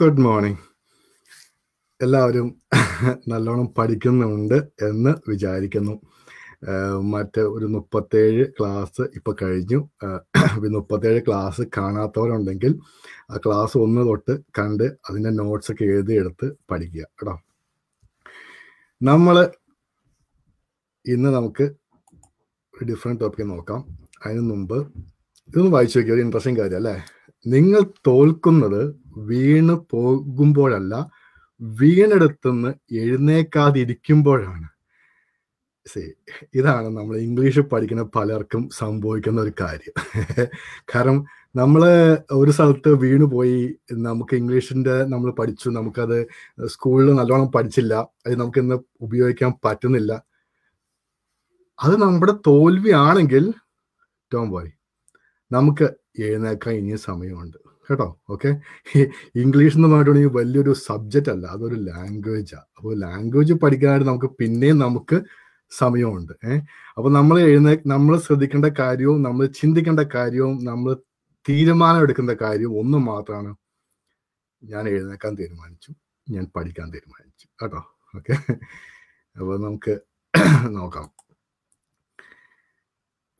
Good morning എല്ലാവരും നല്ലോണം പഠിക്കുന്നുണ്ട് എന്ന് വിചാരിക്കുന്നു. മറ്റ് ഒരു മുപ്പത്തേഴ് ക്ലാസ് ഇപ്പം കഴിഞ്ഞു. മുപ്പത്തേഴ് ക്ലാസ് കാണാത്തവരുണ്ടെങ്കിൽ ആ ക്ലാസ് ഒന്ന് തൊട്ട് കണ്ട് അതിന്റെ നോട്ട്സ് ഒക്കെ എഴുതിയെടുത്ത് പഠിക്കുക കേട്ടോ. നമ്മൾ ഇന്ന് നമുക്ക് ഒരു ഡിഫറെന്റ് ടോപ്പിക്ക് നോക്കാം. അതിന് മുമ്പ് ഇതൊന്ന് വായിച്ചു നോക്കിയ ഒരു ഇൻട്രസ്റ്റിംഗ് കാര്യം അല്ലേ? നിങ്ങൾ തോൽക്കുന്നത് വീണ് പോകുമ്പോഴല്ല വീണെടുത്തുനിന്ന് എഴുന്നേക്കാതിരിക്കുമ്പോഴാണ്. See, ഇതാണ് നമ്മൾ ഇംഗ്ലീഷ് പഠിക്കുന്ന പലർക്കും സംഭവിക്കുന്ന ഒരു കാര്യം. കാരണം നമ്മൾ ഒരു സ്ഥലത്ത് വീണു പോയി നമുക്ക് ഇംഗ്ലീഷിന്റെ നമ്മൾ പഠിച്ചു നമുക്കത് സ്കൂളിൽ നല്ലോണം പഠിച്ചില്ല അത് നമുക്ക് ഇന്ന് ഉപയോഗിക്കാൻ പറ്റുന്നില്ല. അത് നമ്മുടെ തോൽവിയാണെങ്കിൽ ടോം ബോയ് നമുക്ക് എഴുന്നേക്കാൻ ഇനിയും സമയമുണ്ട്. കേട്ടോ? ഓക്കെ ഇംഗ്ലീഷ് എന്ന് പറഞ്ഞിട്ടുണ്ടെങ്കിൽ വലിയൊരു സബ്ജക്റ്റ് അല്ല. അതൊരു ലാംഗ്വേജാണ് അപ്പോൾ ലാംഗ്വേജ് പഠിക്കാനായിട്ട് നമുക്ക് പിന്നെയും നമുക്ക് സമയമുണ്ട്. ഏഹ് അപ്പൊ നമ്മൾ എഴുന്നേ നമ്മൾ ശ്രദ്ധിക്കേണ്ട കാര്യവും നമ്മൾ ചിന്തിക്കേണ്ട കാര്യവും നമ്മൾ തീരുമാനം എടുക്കുന്ന കാര്യവും ഒന്ന് മാത്രമാണ് ഞാൻ എഴുന്നേക്കാൻ തീരുമാനിച്ചു ഞാൻ പഠിക്കാൻ തീരുമാനിച്ചു. കേട്ടോ? ഓക്കെ അപ്പോൾ നമുക്ക് നോക്കാം.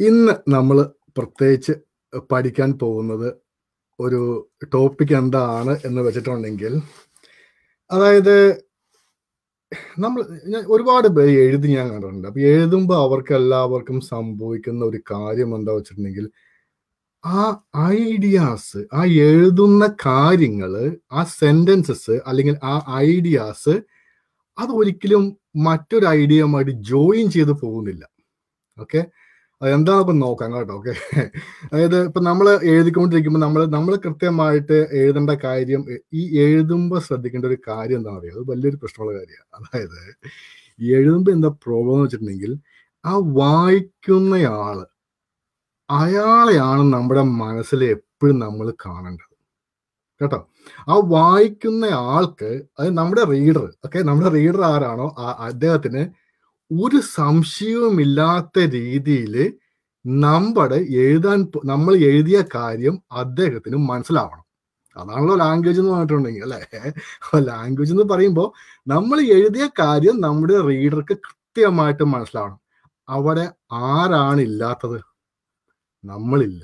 ഇന്ന് നമ്മൾ പ്രത്യേകിച്ച് പഠിക്കാൻ പോകുന്നത് ഒരു ടോപ്പിക് എന്താണ് എന്ന് വെച്ചിട്ടുണ്ടെങ്കിൽ അതായത് നമ്മൾ ഞാൻ ഒരുപാട് പേര് എഴുതി ഞാൻ കണ്ടിട്ടുണ്ട്. അപ്പൊ എഴുതുമ്പോൾ അവർക്ക് എല്ലാവർക്കും സംഭവിക്കുന്ന ഒരു കാര്യം എന്താ വെച്ചിട്ടുണ്ടെങ്കിൽ ആ ഐഡിയാസ് ആ എഴുതുന്ന കാര്യങ്ങൾ ആ സെന്റൻസസ് അല്ലെങ്കിൽ ആ ഐഡിയാസ് അത് ഒരിക്കലും മറ്റൊരു ഐഡിയയുമായിട്ട് ജോയിൻ ചെയ്ത് പോകുന്നില്ല. ഓക്കെ അതെന്താണെന്ന് ഇപ്പം നോക്കാം കേട്ടോ ഓക്കെ അതായത് ഇപ്പം നമ്മൾ എഴുതിക്കൊണ്ടിരിക്കുമ്പോൾ നമ്മൾ നമ്മൾ കൃത്യമായിട്ട് എഴുതേണ്ട കാര്യം ഈ എഴുതുമ്പോൾ ശ്രദ്ധിക്കേണ്ട ഒരു കാര്യം എന്താണെന്ന് അറിയാം? അത് വലിയൊരു പ്രശ്നമുള്ള കാര്യമാണ്. അതായത് എഴുതുമ്പോൾ എന്താ പ്രോബ്ലം എന്ന് വെച്ചിട്ടുണ്ടെങ്കിൽ ആ വായിക്കുന്നയാൾ അയാളെയാണ് നമ്മുടെ മനസ്സിൽ എപ്പോഴും നമ്മൾ കാണേണ്ടത്. കേട്ടോ? ആ വായിക്കുന്ന ആൾക്ക് അത് നമ്മുടെ റീഡർ ഓക്കെ നമ്മുടെ റീഡർ ആരാണോ അദ്ദേഹത്തിന് ഒരു സംശയവുമില്ലാത്ത രീതിയിൽ നമ്മുടെ എഴുതാൻ നമ്മൾ എഴുതിയ കാര്യം അദ്ദേഹത്തിന് മനസ്സിലാവണം. അതാണല്ലോ ലാംഗ്വേജ് എന്ന് പറഞ്ഞിട്ടുണ്ടെങ്കിൽ അല്ലേ? ലാംഗ്വേജ് എന്ന് പറയുമ്പോൾ നമ്മൾ എഴുതിയ കാര്യം നമ്മുടെ റീഡർക്ക് കൃത്യമായിട്ട് മനസ്സിലാവണം. അവിടെ ആരാണ് ഇല്ലാത്തത്? നമ്മളില്ല.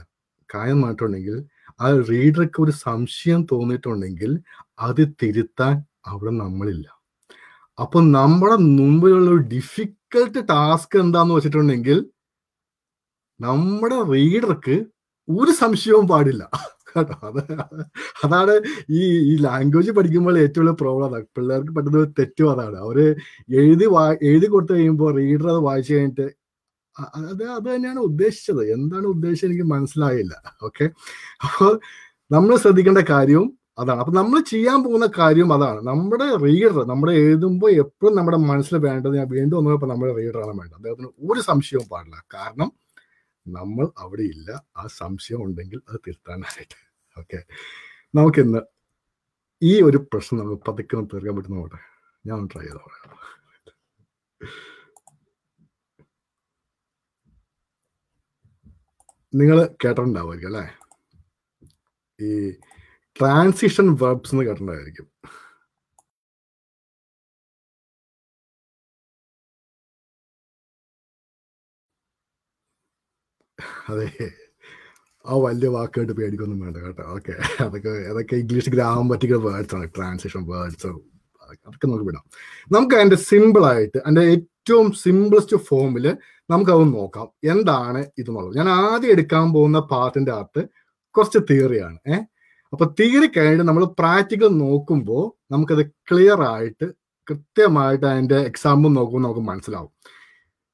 കാര്യം പറഞ്ഞിട്ടുണ്ടെങ്കിൽ ആ റീഡർക്ക് ഒരു സംശയം തോന്നിയിട്ടുണ്ടെങ്കിൽ അത് തിരുത്താൻ അവിടെ നമ്മളില്ല. അപ്പൊ നമ്മുടെ മുമ്പിലുള്ള ഒരു ഡിഫിക്കൽട്ട് ടാസ്ക് എന്താന്ന് വെച്ചിട്ടുണ്ടെങ്കിൽ നമ്മുടെ റീഡർക്ക് ഒരു സംശയവും പാടില്ല. അതാണ് ഈ ഈ ലാംഗ്വേജ് പഠിക്കുമ്പോൾ ഏറ്റവും വലിയ പ്രോബ്ലം അതാണ്. പിള്ളേർക്ക് പെട്ടെന്ന് തെറ്റും അതാണ്. അവർ എഴുതി വാ എഴുതി കൊടുത്തു കഴിയുമ്പോൾ റീഡർ അത് വായിച്ചു കഴിഞ്ഞിട്ട് അത് അത് തന്നെയാണ് ഉദ്ദേശിച്ചത്. എന്താണ് ഉദ്ദേശിച്ചത് എനിക്ക് മനസ്സിലായില്ല. ഓക്കെ അപ്പോൾ നമ്മൾ ശ്രദ്ധിക്കേണ്ട കാര്യവും അതാണ്. അപ്പൊ നമ്മൾ ചെയ്യാൻ പോകുന്ന കാര്യം അതാണ്. നമ്മുടെ റീഡർ നമ്മുടെ എഴുതുമ്പോൾ എപ്പോഴും നമ്മുടെ മനസ്സിൽ വേണ്ടത് ഞാൻ വീണ്ടും ഒന്നുകൂടെ നമ്മുടെ റീഡറാണ് വേണ്ടത്. അദ്ദേഹത്തിന് ഒരു സംശയവും പാടില്ല. കാരണം നമ്മൾ അവിടെ ഇല്ല. ആ സംശയം ഉണ്ടെങ്കിൽ അത് തിരുത്താനായിട്ട്. ഓക്കെ. നമുക്കിന്ന് ഈ ഒരു പ്രശ്നം നമുക്ക് പതുക്കെ തീർക്കാൻ പറ്റുന്ന നോട്ടെ ഞാൻ ട്രൈ ചെയ്ത നിങ്ങൾ കേട്ടിട്ടുണ്ടാവുമായിരിക്കും അല്ലേ? ഈ ട്രാൻസിഷൻ വെർബ്സ് എന്ന് കേട്ടിട്ടുണ്ടായിരിക്കും. അതെ. ആ വലിയ വാക്കായിട്ട് പേടിക്കൊന്നും വേണ്ട കേട്ടോ. ഓക്കെ. അതൊക്കെ അതൊക്കെ ഇംഗ്ലീഷ് ഗ്രാമറ്റിക്കൽ വേർഡ്സ് ആണ്. ട്രാൻസിഷൻ വേർഡ്സ് അതൊക്കെ നമുക്ക് വിടാം. നമുക്ക് അതിന്റെ സിമ്പിൾ ആയിട്ട് അതിന്റെ ഏറ്റവും സിമ്പിളസ്റ്റ് ഫോമിൽ നമുക്ക് അത് നോക്കാം. എന്താണ് ഇതെന്നുള്ളത്. ഞാൻ ആദ്യം എടുക്കാൻ പോകുന്ന പാർട്ടിന്റെ അകത്ത് കുറച്ച് തിയറിയാണ് ഏഹ് അപ്പൊ തിയറി കഴിഞ്ഞിട്ട് നമ്മൾ പ്രാക്ടിക്കൽ നോക്കുമ്പോൾ നമുക്കത് ക്ലിയർ ആയിട്ട് കൃത്യമായിട്ട് അതിന്റെ എക്സാമ്പിൾ നോക്കുമ്പോൾ നമുക്ക് മനസ്സിലാവും.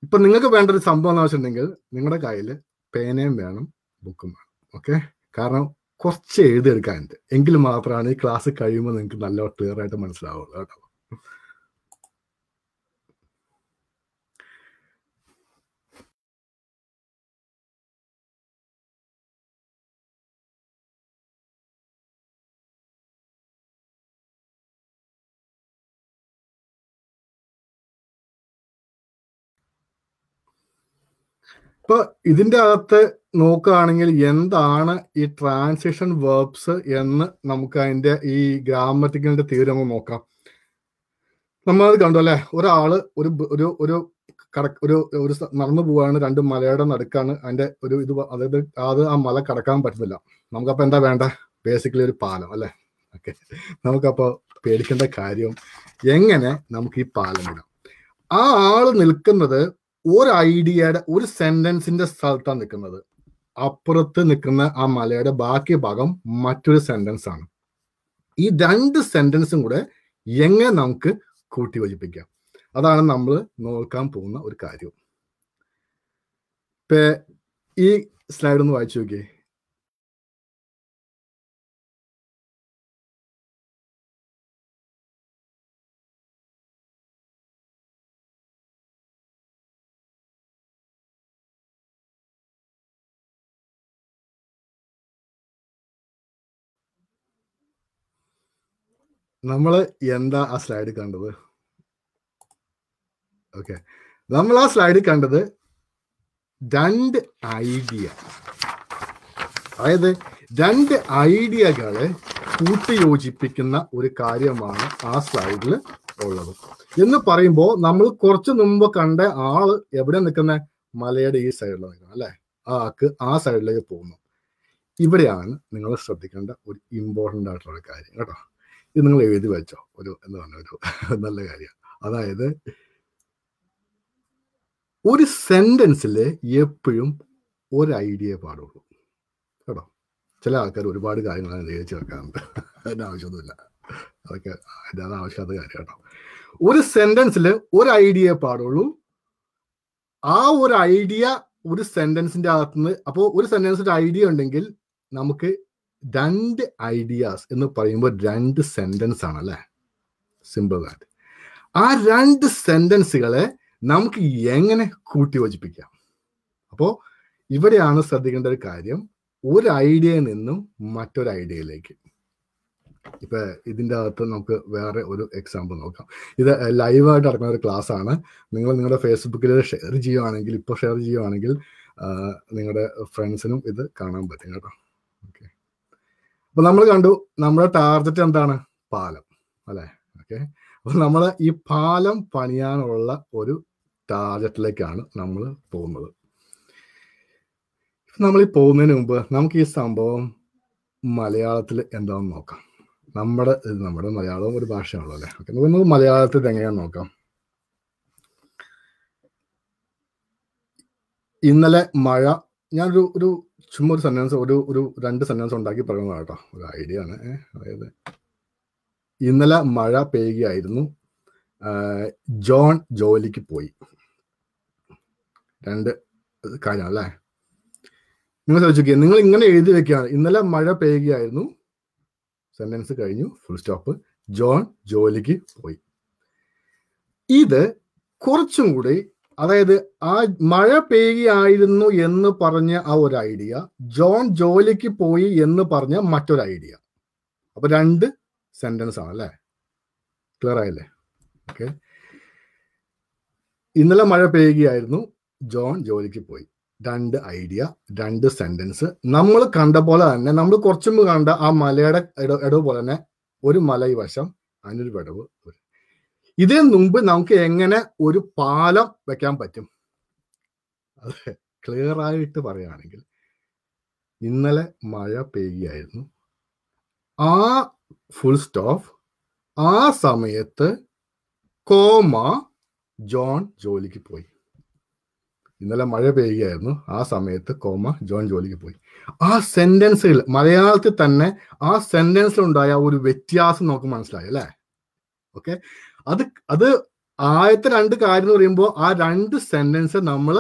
ഇപ്പൊ നിങ്ങൾക്ക് വേണ്ട ഒരു സംഭവം എന്ന് വെച്ചിട്ടുണ്ടെങ്കിൽ നിങ്ങളുടെ കയ്യിൽ പേനയും വേണം ബുക്കും വേണം. ഓക്കെ കാരണം കുറച്ച് എഴുതിയെടുക്കാനുണ്ട് എങ്കിൽ മാത്രമാണ് ഈ ക്ലാസ് കഴിയുമ്പോൾ നിങ്ങൾക്ക് നല്ല ക്ലിയർ ആയിട്ട് മനസ്സിലാവുള്ളൂ കേട്ടോ. ഇപ്പൊ ഇതിന്റെ അകത്ത് നോക്കുകയാണെങ്കിൽ എന്താണ് ഈ ട്രാൻസിഷൻ വേർബ്സ് എന്ന് നമുക്ക് അതിന്റെ ഈ ഗ്രാമറ്റിക്കലിന്റെ തീരെ നമുക്ക് നോക്കാം. നമ്മളത് കണ്ടു അല്ലെ? ഒരാൾ ഒരു ഒരു ഒരു കടക്ക് ഒരു ഒരു നടന്നു പോവാണ് രണ്ട് മലയുടെ നടുക്കാണ് അതിന്റെ ഒരു ഇത് അതായത് അത് ആ മല കടക്കാൻ പറ്റുന്നില്ല. നമുക്കപ്പോ എന്താ വേണ്ട? ബേസിക്കലി ഒരു പാലം അല്ലെ? ഓക്കെ നമുക്കപ്പോ പേടിക്കേണ്ട കാര്യം എങ്ങനെ നമുക്ക് ഈ പാലം ഇടാം? ആ ആൾ നിൽക്കുന്നത് ഒരു ഐഡിയയുടെ ഒരു സെന്റൻസിന്റെ സ്ഥലത്താണ് നിൽക്കുന്നത് അപ്പുറത്ത് നിൽക്കുന്ന ആ മലയുടെ ബാക്കി ഭാഗം മറ്റൊരു സെന്റൻസ് ആണ്. ഈ രണ്ട് സെന്റൻസും കൂടെ എങ്ങനെ നമുക്ക് കൂട്ടി യോജിപ്പിക്കാം അതാണ് നമ്മൾ നോക്കാൻ പോകുന്ന ഒരു കാര്യം. ഈ സ്ലൈഡ് ഒന്ന് വായിച്ചു നോക്കിയേ. നമ്മൾ എന്താ ആ സ്ലൈഡ് കണ്ടത്? ഓക്കെ നമ്മൾ ആ സ്ലൈഡിൽ കണ്ടത് രണ്ട് ഐഡിയ അതായത് രണ്ട് ഐഡിയകളെ കൂട്ടിയോജിപ്പിക്കുന്ന ഒരു കാര്യമാണ് ആ സ്ലൈഡിൽ ഉള്ളത്. എന്ന് പറയുമ്പോൾ നമ്മൾ കുറച്ച് മുമ്പ് കണ്ട ആൾ എവിടെ നിൽക്കുന്ന? മലയുടെ ഈ സൈഡിൽ നിൽക്കുന്നത് അല്ലെ? ആ ആക്ക് ആ സൈഡിലേക്ക് പോകുന്നു. ഇവിടെയാണ് നിങ്ങൾ ശ്രദ്ധിക്കേണ്ട ഒരു ഇമ്പോർട്ടന്റ് ആയിട്ടുള്ള കാര്യം കേട്ടോ. ഇത് നിങ്ങൾ എഴുതി വെച്ചോ. ഒരു എന്ന് പറഞ്ഞ ഒരു നല്ല കാര്യമാണ് അതായത് ഒരു സെന്റൻസിൽ എപ്പോഴും ഒരു ഐഡിയ പാടുള്ളൂ. കേട്ടോ? ചില ആൾക്കാർ ഒരുപാട് കാര്യങ്ങൾ എഴുതി വെക്കാറുണ്ട്. അതിന്റെ ആവശ്യമൊന്നുമില്ല. അതൊക്കെ അതിന്റെ അത് ആവശ്യമില്ലാത്ത കാര്യം കേട്ടോ. ഒരു സെന്റൻസിൽ ഒരു ഐഡിയ പാടുള്ളൂ. ആ ഒരു ഐഡിയ ഒരു സെന്റൻസിന്റെ അകത്തുനിന്ന് അപ്പോൾ ഒരു സെന്റൻസിന്റെ ഐഡിയ ഉണ്ടെങ്കിൽ നമുക്ക് രണ്ട് ഐഡിയാസ് എന്ന് പറയുമ്പോൾ രണ്ട് സെന്റൻസ് ആണ് അല്ലേ സിമ്പിൾ ദാറ്റ് ആ രണ്ട് സെന്റൻസുകളെ നമുക്ക് എങ്ങനെ കൂട്ടി യോജിപ്പിക്കാം അപ്പോൾ ഇവിടെയാണ് ശ്രദ്ധിക്കേണ്ട ഒരു കാര്യം. ഒരു ഐഡിയയിൽ നിന്നും മറ്റൊരു ഐഡിയയിലേക്ക് ഇപ്പൊ ഇതിന്റെ അകത്ത് നമുക്ക് വേറെ ഒരു എക്സാമ്പിൾ നോക്കാം. ഇത് ലൈവായിട്ട് നടക്കുന്ന ഒരു ക്ലാസ് ആണ്. നിങ്ങൾ നിങ്ങളുടെ ഫേസ്ബുക്കിൽ ഷെയർ ചെയ്യുവാണെങ്കിൽ ഇപ്പോൾ ഷെയർ ചെയ്യുവാണെങ്കിൽ നിങ്ങളുടെ ഫ്രണ്ട്സിനും ഇത് കാണാൻ പറ്റും കേട്ടോ. ഓക്കെ അപ്പൊ നമ്മൾ കണ്ടു നമ്മുടെ ടാർഗറ്റ് എന്താണ്? പാലം. അല്ലെ? ഓക്കെ അപ്പൊ നമ്മൾ ഈ പാലം പണിയാനുള്ള ഒരു ടാർഗറ്റിലേക്കാണ് നമ്മൾ പോകുന്നത്. നമ്മൾ ഈ പോകുന്നതിന് മുമ്പ് നമുക്ക് ഈ സംഭവം മലയാളത്തിൽ എന്താണെന്ന് നോക്കാം. നമ്മുടെ നമ്മുടെ മലയാളവും ഒരു ഭാഷയാണല്ലോ അല്ലേ? ഓക്കെ നമുക്ക് മലയാളത്തിൽ എങ്ങനെയാണെന്ന് നോക്കാം? ഇന്നലെ മഴ ഞാനൊരു ഒരു ചുമ്മാ ഒരു സെന്റൻസ് ഒരു ഒരു രണ്ട് സെന്റൻസ് ഉണ്ടാക്കി പറയുന്നത് കേട്ടോ. ഒരു ഐഡിയ ആണ്. അതായത് ഇന്നലെ മഴ പെയ്യുകയായിരുന്നു. ജോൺ ജോലിക്ക് പോയി. രണ്ട് കാര്യമാണ് അല്ലേ? നിങ്ങൾ ശ്രദ്ധിക്കുക നിങ്ങൾ ഇങ്ങനെ എഴുതി വെക്കുകയാണ്. ഇന്നലെ മഴ പെയ്യുകയായിരുന്നു. സെന്റൻസ് കഴിഞ്ഞു. ഫുൾ സ്റ്റോപ്പ് ജോൺ ജോലിക്ക് പോയി. ഇത് കുറച്ചും കൂടി അതായത് ആ മഴ പെയ്യുകയായിരുന്നു എന്ന് പറഞ്ഞ ആ ഒരു ഐഡിയ ജോൺ ജോലിക്ക് പോയി എന്ന് പറഞ്ഞ മറ്റൊരു ഐഡിയ. അപ്പൊ രണ്ട് സെന്റൻസ് ആണ് അല്ലേ? ക്ലിയർ ആയില്ലേ? ഓക്കെ ഇന്നലെ മഴ പെയ്യുകയായിരുന്നു ജോൺ ജോലിക്ക് പോയി. രണ്ട് ഐഡിയ രണ്ട് സെന്റൻസ് നമ്മൾ കണ്ട പോലെ തന്നെ നമ്മൾ കുറച്ചു കണ്ട ആ മലയുടെ ഇട- ഇടവ് പോലെ തന്നെ ഒരു മല ഈ വശം അതിനൊരു വിടവ് വരും. ഇതിന് മുമ്പ് നമുക്ക് എങ്ങനെ ഒരു പാലം വെക്കാൻ പറ്റും? അത് ക്ലിയർ ആയിട്ട് പറയുകയാണെങ്കിൽ ഇന്നലെ മഴ പെയ്യായിരുന്നു ആ ഫുൾ സ്റ്റോപ്പ് ആ സമയത്ത് കോമ ജോൺ ജോലിക്ക് പോയി. ഇന്നലെ മഴ പെയ്യുകയായിരുന്നു. ആ സമയത്ത് കോമ ജോൺ ജോലിക്ക് പോയി. ആ സെന്റൻസുകൾ മലയാളത്തിൽ തന്നെ ആ സെന്റൻസിൽ ഉണ്ടായ ഒരു വ്യത്യാസം നമുക്ക് മനസ്സിലായി അല്ലേ? ഓക്കെ അത് അത് ആദ്യത്തെ രണ്ട് കാര്യം എന്ന് പറയുമ്പോൾ ആ രണ്ട് സെന്റൻസ് നമ്മൾ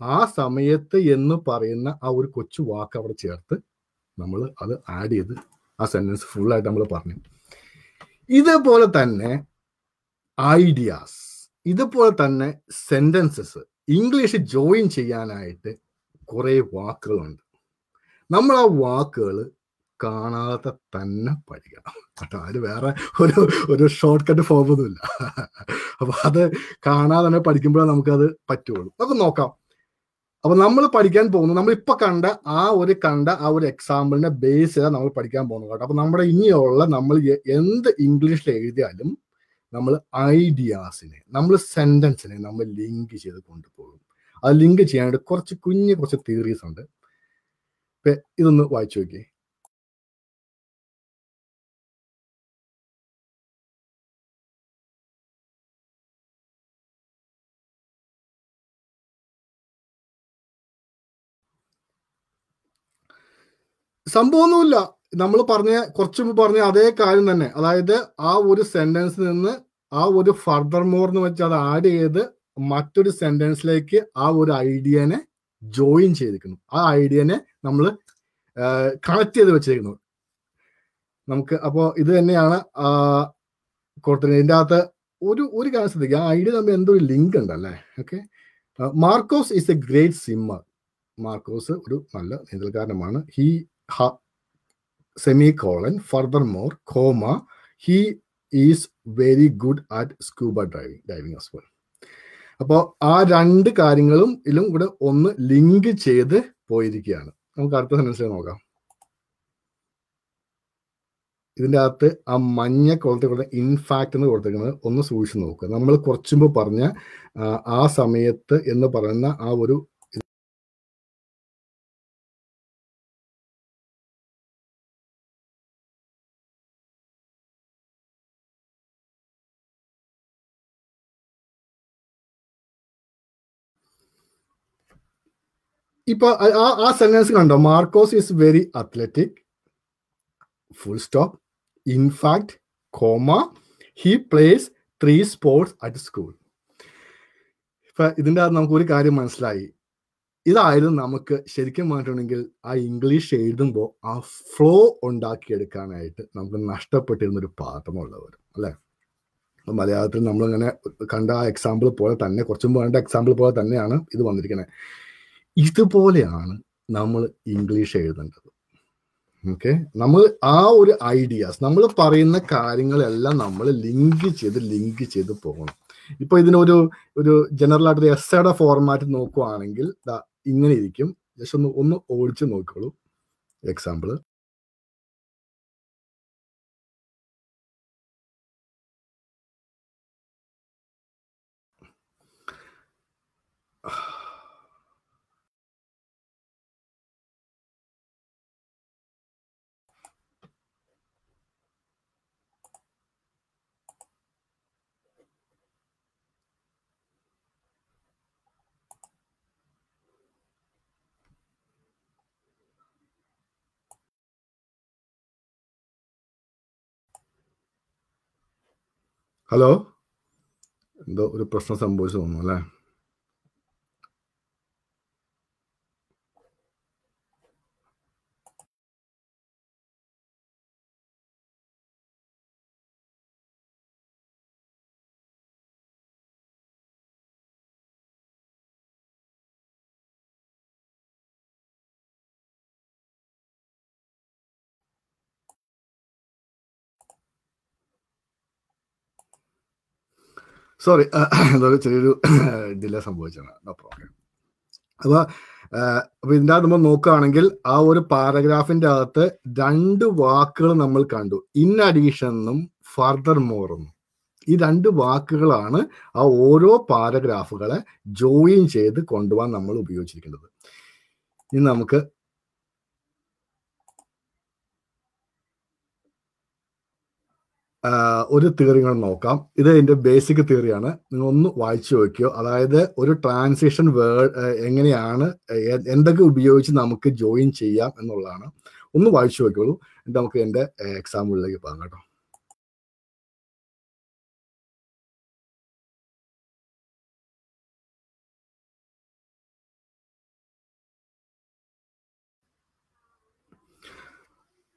ആ സമയത്ത് എന്ന് പറയുന്ന ആ ഒരു കൊച്ചു വാക്ക് അവിടെ ചേർത്ത് നമ്മൾ അത് ആഡ് ചെയ്ത് ആ സെന്റൻസ് ഫുൾ ആയിട്ട് നമ്മൾ പറഞ്ഞു. ഇതേപോലെ തന്നെ ഐഡിയാസ് ഇതുപോലെ തന്നെ സെന്റൻസസ് ഇംഗ്ലീഷ് ജോയിൻ ചെയ്യാനായിട്ട് കുറേ വാക്കുകളുണ്ട്. നമ്മൾ ആ വാക്കുകൾ കാണാതെ തന്നെ പഠിക്കണം. കേട്ടോ അതിന് വേറെ ഒരു ഒരു ഷോർട്ട് കട്ട് ഫോമൊന്നുമില്ല അപ്പൊ അത് കാണാതെ തന്നെ പഠിക്കുമ്പോഴേ നമുക്കത് പറ്റുള്ളൂ. നമുക്ക് നോക്കാം. അപ്പൊ നമ്മൾ പഠിക്കാൻ പോകുന്നത് നമ്മൾ ഇപ്പൊ കണ്ട ആ ഒരു കണ്ട ആ ഒരു എക്സാമ്പിളിനെ ബേസ് ചെയ്താൽ നമ്മൾ പഠിക്കാൻ പോകുന്നത് കേട്ടോ. അപ്പൊ നമ്മുടെ ഇനിയുള്ള നമ്മൾ എന്ത് ഇംഗ്ലീഷിൽ എഴുതിയാലും നമ്മൾ ഐഡിയാസിനെ നമ്മൾ സെന്റൻസിനെ നമ്മൾ ലിങ്ക് ചെയ്ത് കൊണ്ടുപോകും. അത് ലിങ്ക് ചെയ്യാനായിട്ട് കുറച്ച് കുഞ്ഞു കുറച്ച് തിയറീസ് ഉണ്ട്. ഇതൊന്ന് വായിച്ചു നോക്കിയേ. സംഭവമൊന്നുമില്ല. നമ്മൾ പറഞ്ഞ കുറച്ച് മുമ്പ് പറഞ്ഞ അതേ കാര്യം തന്നെ. അതായത് ആ ഒരു സെന്റൻസിൽ നിന്ന് ആ ഒരു ഫർദർ മോർ എന്ന് വെച്ചാൽ അത് ആഡ് ചെയ്ത് മറ്റൊരു സെന്റൻസിലേക്ക് ആ ഒരു ഐഡിയനെ ജോയിൻ ചെയ്തിരിക്കുന്നു. ആ ഐഡിയനെ നമ്മൾ കണക്ട് ചെയ്ത് വെച്ചിരിക്കുന്നു. നമുക്ക് അപ്പോൾ ഇത് തന്നെയാണ് ആ, കൊടുത്തത് ഇതിന്റെ അകത്ത് ഒരു ഒരു കാര്യം ശ്രദ്ധിക്കുക. ആ ഐഡിയ തമ്മിൽ എന്തോ ഒരു ലിങ്ക് ഉണ്ടല്ലേ okay. Marcos is a great swimmer Marcos ഒരു നല്ല നീന്തൽക്കാരനുമാണ്. He semi semicolon. Furthermore, comma, he is very good at scuba driving diving as well. അപ്പോൾ ആ രണ്ട് കാര്യങ്ങളും ഇതിലും കൂടെ ഒന്ന് ലിങ്ക് ചെയ്ത് പോയിരിക്കുകയാണ്. നമുക്ക് അടുത്ത സെന്റൻസിൽ നോക്കാം. ഇതിന്റെ അകത്ത് ആ മഞ്ഞ കൊളത്തെ കൂടെ ഇൻഫാക്ട് എന്ന് കൊടുത്തേക്കുന്നത് ഒന്ന് സൂക്ഷിച്ച് നോക്കുക. നമ്മൾ കുറച്ചു മുമ്പ് പറഞ്ഞ ആ സമയത്ത് എന്ന് പറയുന്ന ആ ഒരു ഇപ്പൊ ആ- സെന്റൻസ് കണ്ടോ? Marcos is very athletic full stop in fact comma he plays three sports at school ഇപ്പൊ ഇതിന്റെ അകത്ത് നമുക്ക് ഒരു കാര്യം മനസ്സിലായി. ഇതായിരുന്നു നമുക്ക് ശരിക്കും പറഞ്ഞിട്ടുണ്ടെങ്കിൽ ആ ഇംഗ്ലീഷ് എഴുതുമ്പോൾ ആ ഫ്ലോ ഉണ്ടാക്കിയെടുക്കാനായിട്ട് നമുക്ക് നഷ്ടപ്പെട്ടിരുന്ന ഒരു പാഠമുള്ളവർ അല്ലെ? മലയാളത്തിൽ നമ്മളിങ്ങനെ കണ്ട ആ എക്സാമ്പിൾ പോലെ തന്നെ കുറച്ചും വേണ്ട എക്സാമ്പിൾ പോലെ തന്നെയാണ് ഇത് വന്നിരിക്കുന്നത് ഇതുപോലെയാണ് നമ്മൾ ഇംഗ്ലീഷ് എഴുതേണ്ടത്. ഓക്കെ നമ്മൾ ആ ഒരു ഐഡിയാസ് നമ്മൾ പറയുന്ന കാര്യങ്ങളെല്ലാം നമ്മൾ ലിങ്ക് ചെയ്ത് ലിങ്ക് ചെയ്ത് പോകണം. ഇപ്പൊ ഇതിനൊരു ഒരു ജനറൽ ആയിട്ട് ഒരു എസ്സയുടെ ഫോർമാറ്റ് നോക്കുവാണെങ്കിൽ ഇങ്ങനെ ഇരിക്കും. ജസ്റ്റ് ഒന്ന് ഒന്ന് ഓടിച്ച് നോക്കിക്കോളൂ. എക്സാമ്പിൾ ഹലോ എന്തോ ഒരു പ്രശ്നം സംഭവിച്ചു തോന്നുന്നു അല്ലേ? സോറി അതൊരു ചെറിയൊരു ഡിലേ സംഭവിച്ചാണ് നോ പ്രോബ്ലം അപ്പൊ ആഹ് അപ്പൊ ഇതിന്റെ അകത്ത് നമ്മൾ നോക്കുകയാണെങ്കിൽ ആ ഒരു പാരഗ്രാഫിന്റെ അകത്ത് രണ്ട് വാക്കുകൾ നമ്മൾ കണ്ടു. ഇൻ അഡീഷൻ എന്നും ഫർദർ മോർ എന്നും ഈ രണ്ട് വാക്കുകളാണ് ആ ഓരോ പാരഗ്രാഫുകളെ ജോയിൻ ചെയ്ത് കൊണ്ടുപോകാൻ നമ്മൾ ഉപയോഗിച്ചിരിക്കുന്നത്. ഇനി നമുക്ക് ഒരു തിയറി കൂടെ നോക്കാം. ഇത് എന്റെ ബേസിക് തിയറിയാണ് നിങ്ങൾ ഒന്ന് വായിച്ചു നോക്കിയോ? അതായത് ഒരു ട്രാൻസിഷൻ വേർഡ് എങ്ങനെയാണ് എന്തൊക്കെ ഉപയോഗിച്ച് നമുക്ക് ജോയിൻ ചെയ്യാം എന്നുള്ളതാണ്. ഒന്ന് വായിച്ചു നോക്കിയോളൂ നമുക്ക് എന്റെ എക്സാമ്പിളിലേക്ക് പോകാം കേട്ടോ.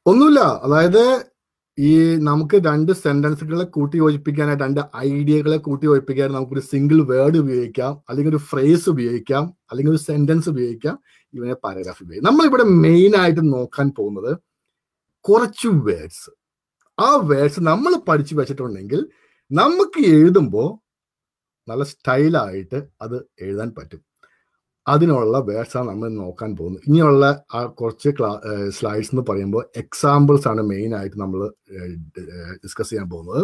ഒന്നുമില്ല. അതായത് ഈ നമുക്ക് രണ്ട് സെന്റൻസുകളെ കൂട്ടി യോജിപ്പിക്കാനായിട്ട് രണ്ട് ഐഡിയകളെ കൂട്ടി യോജിപ്പിക്കാൻ നമുക്കൊരു സിംഗിൾ വേർഡ് ഉപയോഗിക്കാം അല്ലെങ്കിൽ ഒരു ഫ്രേസ് ഉപയോഗിക്കാം അല്ലെങ്കിൽ ഒരു സെന്റൻസ് ഉപയോഗിക്കാം. ഇവനെ പാരഗ്രാഫ് ഉപയോഗിക്കാം. നമ്മളിവിടെ മെയിൻ ആയിട്ട് നോക്കാൻ പോകുന്നത് കുറച്ച് വേർഡ്സ് ആ വേർഡ്സ് നമ്മൾ പഠിച്ചു വെച്ചിട്ടുണ്ടെങ്കിൽ നമുക്ക് എഴുതുമ്പോൾ നല്ല സ്റ്റൈലായിട്ട് അത് എഴുതാൻ പറ്റും. അതിനുള്ള വേർഡ്സാണ് നമ്മൾ നോക്കാൻ പോകുന്നത്. ഇനിയുള്ള ആ കുറച്ച് ക്ലാ സ്ലൈഡ്സ് എന്ന് പറയുമ്പോൾ എക്സാമ്പിൾസ് ആണ് മെയിൻ ആയിട്ട് നമ്മൾ ഡിസ്കസ് ചെയ്യാൻ പോകുന്നത്.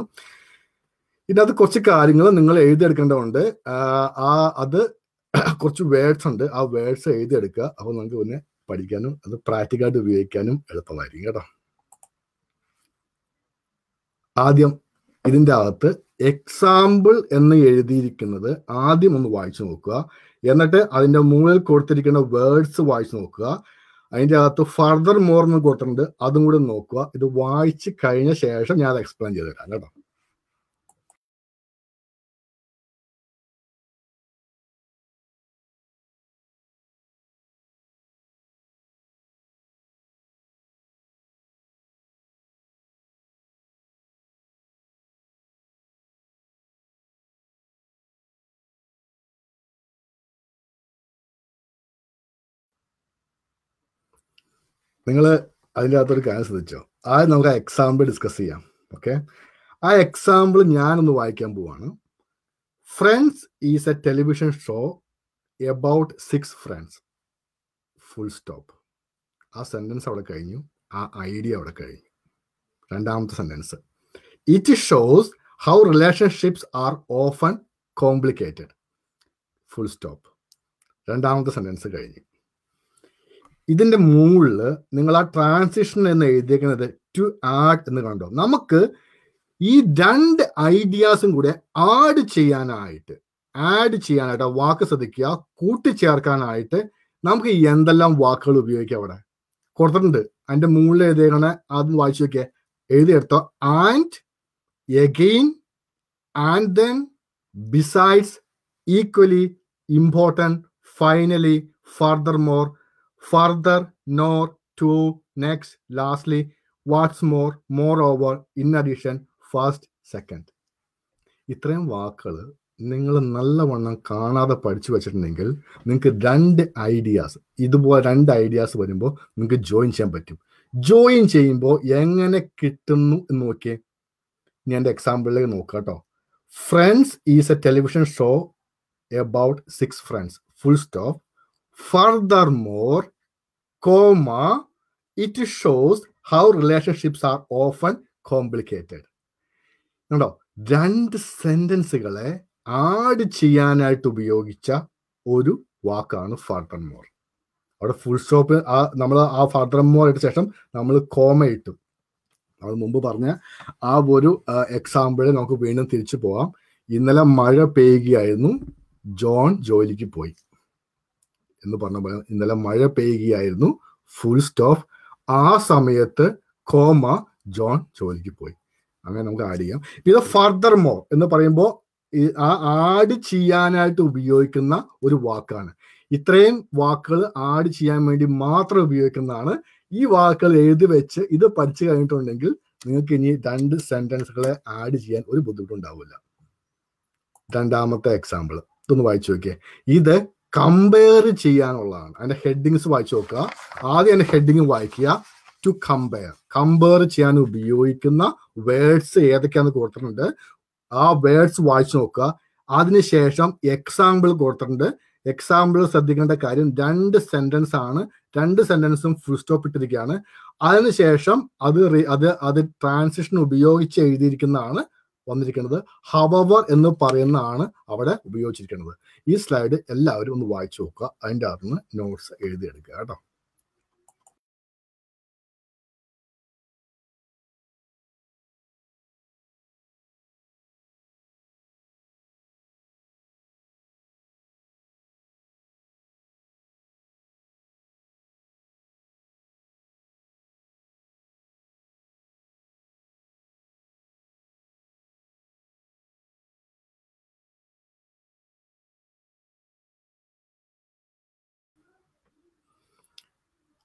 ഇതിനകത്ത് കുറച്ച് കാര്യങ്ങൾ നിങ്ങൾ എഴുതിയെടുക്കേണ്ടതുണ്ട്. ആ അത് കുറച്ച് വേർഡ്സ് ഉണ്ട്. ആ വേർഡ്സ് എഴുതിയെടുക്കുക. അപ്പോൾ നമുക്ക് പിന്നെ പഠിക്കാനും അത് പ്രാക്ടിക്കലായിട്ട് ഉപയോഗിക്കാനും എളുപ്പമായിരിക്കും കേട്ടോ. ആദ്യം ഇതിന്റെ അകത്ത് എക്സാമ്പിൾ എന്ന് എഴുതിയിരിക്കുന്നത് ആദ്യം ഒന്ന് വായിച്ചു നോക്കുക. എന്നിട്ട് അതിന്റെ മുകളിൽ കൊടുത്തിരിക്കുന്ന വേർഡ്സ് വായിച്ചു നോക്കുക. അതിന്റെ അകത്ത് ഫർദർ മോർ എന്ന് കൊടുത്തിട്ടുണ്ട്. അതും കൂടി നോക്കുക. ഇത് വായിച്ച് കഴിഞ്ഞ ശേഷം ഞാൻ അത് എക്സ്പ്ലെയിൻ ചെയ്തു തരാം കേട്ടോ. നിങ്ങൾ അതിന്റെ അകത്തൊരു കാര്യം ശ്രദ്ധിച്ചോ? ആദ്യം നമുക്ക് ആ എക്സാമ്പിൾ ഡിസ്കസ് ചെയ്യാം. ഓക്കെ ആ എക്സാമ്പിൾ ഞാനൊന്ന് വായിക്കാൻ പോവാണ്. Friends is a television show about six friends full stop ആ സെന്റൻസ് അവിടെ കഴിഞ്ഞു. ആ ഐഡിയ അവിടെ കഴിഞ്ഞു. രണ്ടാമത്തെ sentence it shows how relationships are often complicated full stop രണ്ടാമത്തെ സെന്റൻസ് കഴിഞ്ഞു. ഇതിന്റെ മുകളിൽ നിങ്ങൾ ആ ട്രാൻസിഷൻ എന്ന് എഴുതിയേക്കുന്നത് ടു ആഡ് എന്ന് കണ്ടോ? നമുക്ക് ഈ രണ്ട് ഐഡിയാസും കൂടെ ആഡ് ചെയ്യാനായിട്ട് ആഡ് ചെയ്യാനായിട്ട് ആ വാക്ക് ശ്രദ്ധിക്കുക കൂട്ടിച്ചേർക്കാനായിട്ട് നമുക്ക് എന്തെല്ലാം വാക്കുകൾ ഉപയോഗിക്കാം അവിടെ? കൊടുത്തിട്ടുണ്ട്. അതിന്റെ മുകളിൽ എഴുതിയേക്കണ അത് വായിച്ചു നോക്കിയ. എഴുതിയെടുത്തോ. And again and then besides equally important finally furthermore further nor, to, next, lastly, what's more, moreover, in addition, first, second. ഇത്രയും വാക്കുകൾ നിങ്ങൾ നല്ലവണ്ണം കാണാതെ പഠിച്ചു വെച്ചിട്ടുണ്ടെങ്കിൽ നിങ്ങൾക്ക് രണ്ട് ഐഡിയാസ് ഇതുപോലെ രണ്ട് ഐഡിയാസ് വരുമ്പോൾ നിങ്ങൾക്ക് ജോയിൻ ചെയ്യാൻ പറ്റും. ജോയിൻ ചെയ്യുമ്പോൾ എങ്ങനെ കിട്ടുന്നു എന്ന് നോക്കിയേ. ഞാൻ എന്റെ എക്സാമ്പിളിലേക്ക് നോക്കാം കേട്ടോ. Friends is a television show about six friends full stop further comma, it shows how relationships are often complicated. കണ്ടോ? രണ്ട് സെന്റൻസുകളെ ആഡ് ചെയ്യാനായിട്ട് ഉപയോഗിച്ച ഒരു വാക്കാണ് ഫർദർ മോർ അവിടെ ഫുൾ സ്റ്റോപ്പ് ആ നമ്മൾ ആ ഫർദർ മോർ ഇട്ട ശേഷം നമ്മൾ കോമ ഇട്ടു. നമ്മൾ മുമ്പ് പറഞ്ഞ ആ ഒരു എക്സാമ്പിളിൽ നമുക്ക് വീണ്ടും തിരിച്ചു പോവാം. ഇന്നലെ മഴ പെയ്യുകയായിരുന്നു. ജോൺ ജോലിക്ക് പോയി. എന്ന് പറഞ്ഞ പോലെ ഇന്നലെ മഴ പെയ്യുകയായിരുന്നു. ഫുൾ സ്റ്റോപ്പ് ആ സമയത്ത് കോമ ജോൺ ജോലിക്ക് പോയി. അങ്ങനെ നമുക്ക് ആഡ് ചെയ്യാം. ഇത് ഫർദർ മോർ എന്ന് പറയുമ്പോൾ ആ ആഡ് ചെയ്യാനായിട്ട് ഉപയോഗിക്കുന്ന ഒരു വാക്കാണ്. ഇത്രയും വാക്കുകൾ ആഡ് ചെയ്യാൻ വേണ്ടി മാത്രം ഉപയോഗിക്കുന്നതാണ്. ഈ വാക്കുകൾ എഴുതി വെച്ച് ഇത് പഠിച്ചു കഴിഞ്ഞിട്ടുണ്ടെങ്കിൽ നിങ്ങൾക്ക് ഇനി രണ്ട് സെന്റൻസുകളെ ആഡ് ചെയ്യാൻ ഒരു ബുദ്ധിമുട്ടുണ്ടാവില്ല രണ്ടാമത്തെ എക്സാമ്പിൾ ഇതൊന്ന് വായിച്ചു നോക്കിയേ. ഇത് കമ്പയർ ചെയ്യാനുള്ളതാണ്. അതിന്റെ ഹെഡിങ്സ് വായിച്ചു നോക്കുക. ആദ്യം അതിന്റെ ഹെഡിങ് വായിക്കുക. ടു കമ്പയർ കമ്പയർ ചെയ്യാൻ ഉപയോഗിക്കുന്ന വേർഡ്സ് ഏതൊക്കെയാണെന്ന് കൊടുത്തിട്ടുണ്ട്. ആ വേർഡ്സ് വായിച്ചു നോക്കുക. അതിനുശേഷം എക്സാമ്പിൾ കൊടുത്തിട്ടുണ്ട്. എക്സാമ്പിൾ ശ്രദ്ധിക്കേണ്ട കാര്യം രണ്ട് സെന്റൻസ് ആണ്. രണ്ട് സെന്റൻസും ഫുൾ സ്റ്റോപ്പ് ഇട്ടിരിക്കുകയാണ്. അതിനുശേഷം അത് അത് അത് ട്രാൻസിഷൻ ഉപയോഗിച്ച് എഴുതിയിരിക്കുന്നതാണ് വന്നിരിക്കുന്നത് ഹവവർ എന്ന് പറയുന്നതാണ് അവിടെ ഉപയോഗിച്ചിരിക്കുന്നത്. ഈ സ്ലൈഡ് എല്ലാവരും ഒന്ന് വായിച്ചു നോക്കുക. അതിന്റെ അകത്ത് നിന്ന് നോട്ട്സ് എഴുതിയെടുക്കുക കേട്ടോ.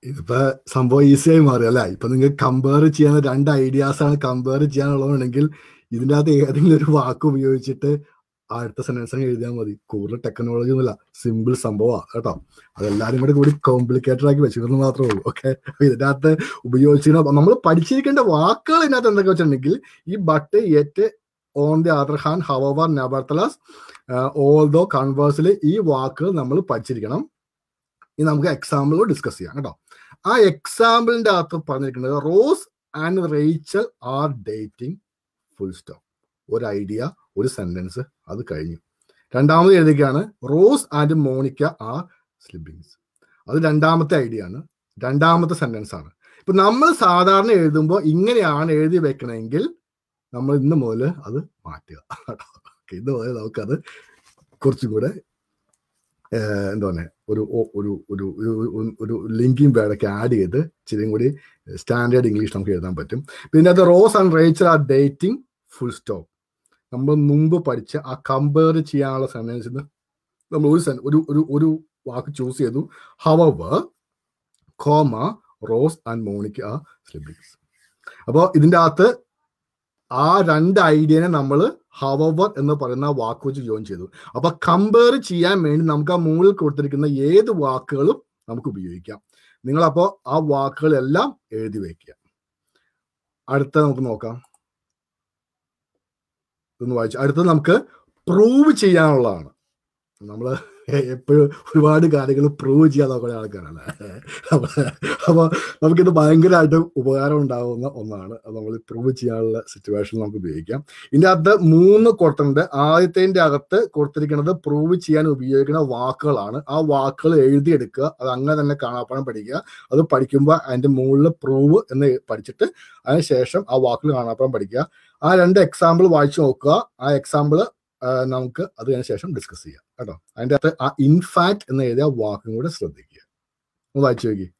ഇതിപ്പോ സംഭവം ആയി മാറി അല്ലേ? ഇപ്പൊ നിങ്ങൾ കമ്പയർ ചെയ്യാൻ രണ്ട് ഐഡിയാസ് ആണ് കമ്പയർ ചെയ്യാനുള്ളതുണ്ടെങ്കിൽ ഇതിന്റെ അകത്ത് ഏതെങ്കിലും ഒരു വാക്ക് ഉപയോഗിച്ചിട്ട് അടുത്ത സെന്റൻസ് എഴുതിയാൽ മതി. കൂടുതൽ ടെക്നോളജി ഒന്നുമില്ല. സിമ്പിൾ സംഭവമാണ് കേട്ടോ. അതെല്ലാരും കൂടെ കൂടി കോംപ്ലിക്കേറ്റഡ് ആക്കി വെച്ചിരുന്നു മാത്രമേ ഉള്ളൂ. ഓക്കെ ഇതിന്റെ അകത്ത് ഉപയോഗിച്ചിരുന്ന നമ്മൾ പഠിച്ചിരിക്കേണ്ട വാക്കുകൾ ഇതിനകത്ത് എന്തൊക്കെ വെച്ചിട്ടുണ്ടെങ്കിൽ ഈ but yet on the other hand however nevertheless although കൺവേഴ്സിൽ ഈ വാക്കുകൾ നമ്മൾ പഠിച്ചിരിക്കണം. ഇനി നമുക്ക് എക്സാമ്പിൾ ഡിസ്കസ് ചെയ്യാം കേട്ടോ. ആ എക്സാമ്പിളിന്റെ അകത്ത് പറഞ്ഞിരിക്കുന്നത് Ross and Rachel are dating full stop ഒരു ഐഡിയ ഒരു സെന്റൻസ് അത് കഴിഞ്ഞു. രണ്ടാമത് എഴുതുകയാണ് Ross and Monica are siblings അത് രണ്ടാമത്തെ ഐഡിയ ആണ് രണ്ടാമത്തെ സെന്റൻസ് ആണ്. ഇപ്പൊ നമ്മൾ സാധാരണ എഴുതുമ്പോൾ ഇങ്ങനെയാണ് എഴുതി വെക്കണമെങ്കിൽ നമ്മൾ ഇന്ന് മുതൽ അത് മാറ്റുക. ഇന്ന് മുതൽ നമുക്കത് കുറച്ചും കൂടെ എന്താ പറയുക ഒരു ഒരു ഒരു ഒരു ലിങ്കിങ് വേർഡൊക്കെ ആഡ് ചെയ്ത് ഇച്ചിരിയും കൂടി സ്റ്റാൻഡേർഡ് ഇംഗ്ലീഷ് നമുക്ക് എഴുതാൻ പറ്റും. പിന്നെ അത് Ross and Rachel are dating full stop നമ്മൾ മുമ്പ് പഠിച്ച ആ കമ്പയർ ചെയ്യാനുള്ള സെന്റൻസിൽ നമ്മൾ ഒരു സെൻ ഒരു ഒരു ഒരു വാക്ക് ചൂസ് ചെയ്തു. However comma Ross and Monica ആ സ്ലിബിങ്സ് അപ്പോൾ ഇതിന്റെ അകത്ത് ആ രണ്ട് ഐഡിയനെ നമ്മൾ ഹവവർ എന്ന് പറയുന്ന വാക്ക് വെച്ച് ജോയിൻ ചെയ്തു. അപ്പൊ കമ്പയർ ചെയ്യാൻ വേണ്ടി നമുക്ക് ആ മുകളിൽ കൊടുത്തിരിക്കുന്ന ഏത് വാക്കുകളും നമുക്ക് ഉപയോഗിക്കാം. നിങ്ങൾ നിങ്ങളപ്പോൾ ആ വാക്കുകളെല്ലാം എഴുതി വയ്ക്കുക അടുത്ത നമുക്ക് നോക്കാം. ഇതൊന്ന് വായിച്ചു അടുത്തത് നമുക്ക് പ്രൂവ് ചെയ്യാനുള്ളതാണ്. നമ്മൾ എപ്പോഴും ഒരുപാട് കാര്യങ്ങൾ പ്രൂവ് ചെയ്യാൻ നോക്കുന്ന ആൾക്കാരാണ്. അപ്പോൾ നമുക്കിത് ഭയങ്കരമായിട്ട് ഉപകാരം ഉണ്ടാകുന്ന ഒന്നാണ്. നമ്മൾ പ്രൂവ് ചെയ്യാനുള്ള സിറ്റുവേഷൻ നമുക്ക് ഉപയോഗിക്കാം. ഇതിന്റെ അകത്ത് മൂന്ന് കൊടുത്തിട്ടുണ്ട് ആദ്യത്തെ അകത്ത് കൊടുത്തിരിക്കുന്നത് പ്രൂവ് ചെയ്യാൻ ഉപയോഗിക്കുന്ന വാക്കുകളാണ്. ആ വാക്കുകൾ എഴുതിയെടുക്കുക. അത് അങ്ങനെ തന്നെ കാണാപ്പാടം പഠിക്കുക. അത് പഠിക്കുമ്പോൾ അതിന്റെ മുകളിൽ പ്രൂവ് എന്ന് പഠിച്ചിട്ട് അതിനുശേഷം ആ വാക്കുകൾ കാണാപ്പാടം പഠിക്കുക. ആ രണ്ട് എക്സാമ്പിൾ വായിച്ചു നോക്കുക. ആ എക്സാമ്പിൾ നമുക്ക് അത് ശേഷം ഡിസ്കസ് ചെയ്യാം. കേട്ടോ? അതിന്റെ അകത്ത് ആ ഇൻഫാക്ട് എന്ന് എഴുതിയ വാക്കും കൂടെ ശ്രദ്ധിക്കുക. ഒന്ന് വായിച്ചു നോക്കി.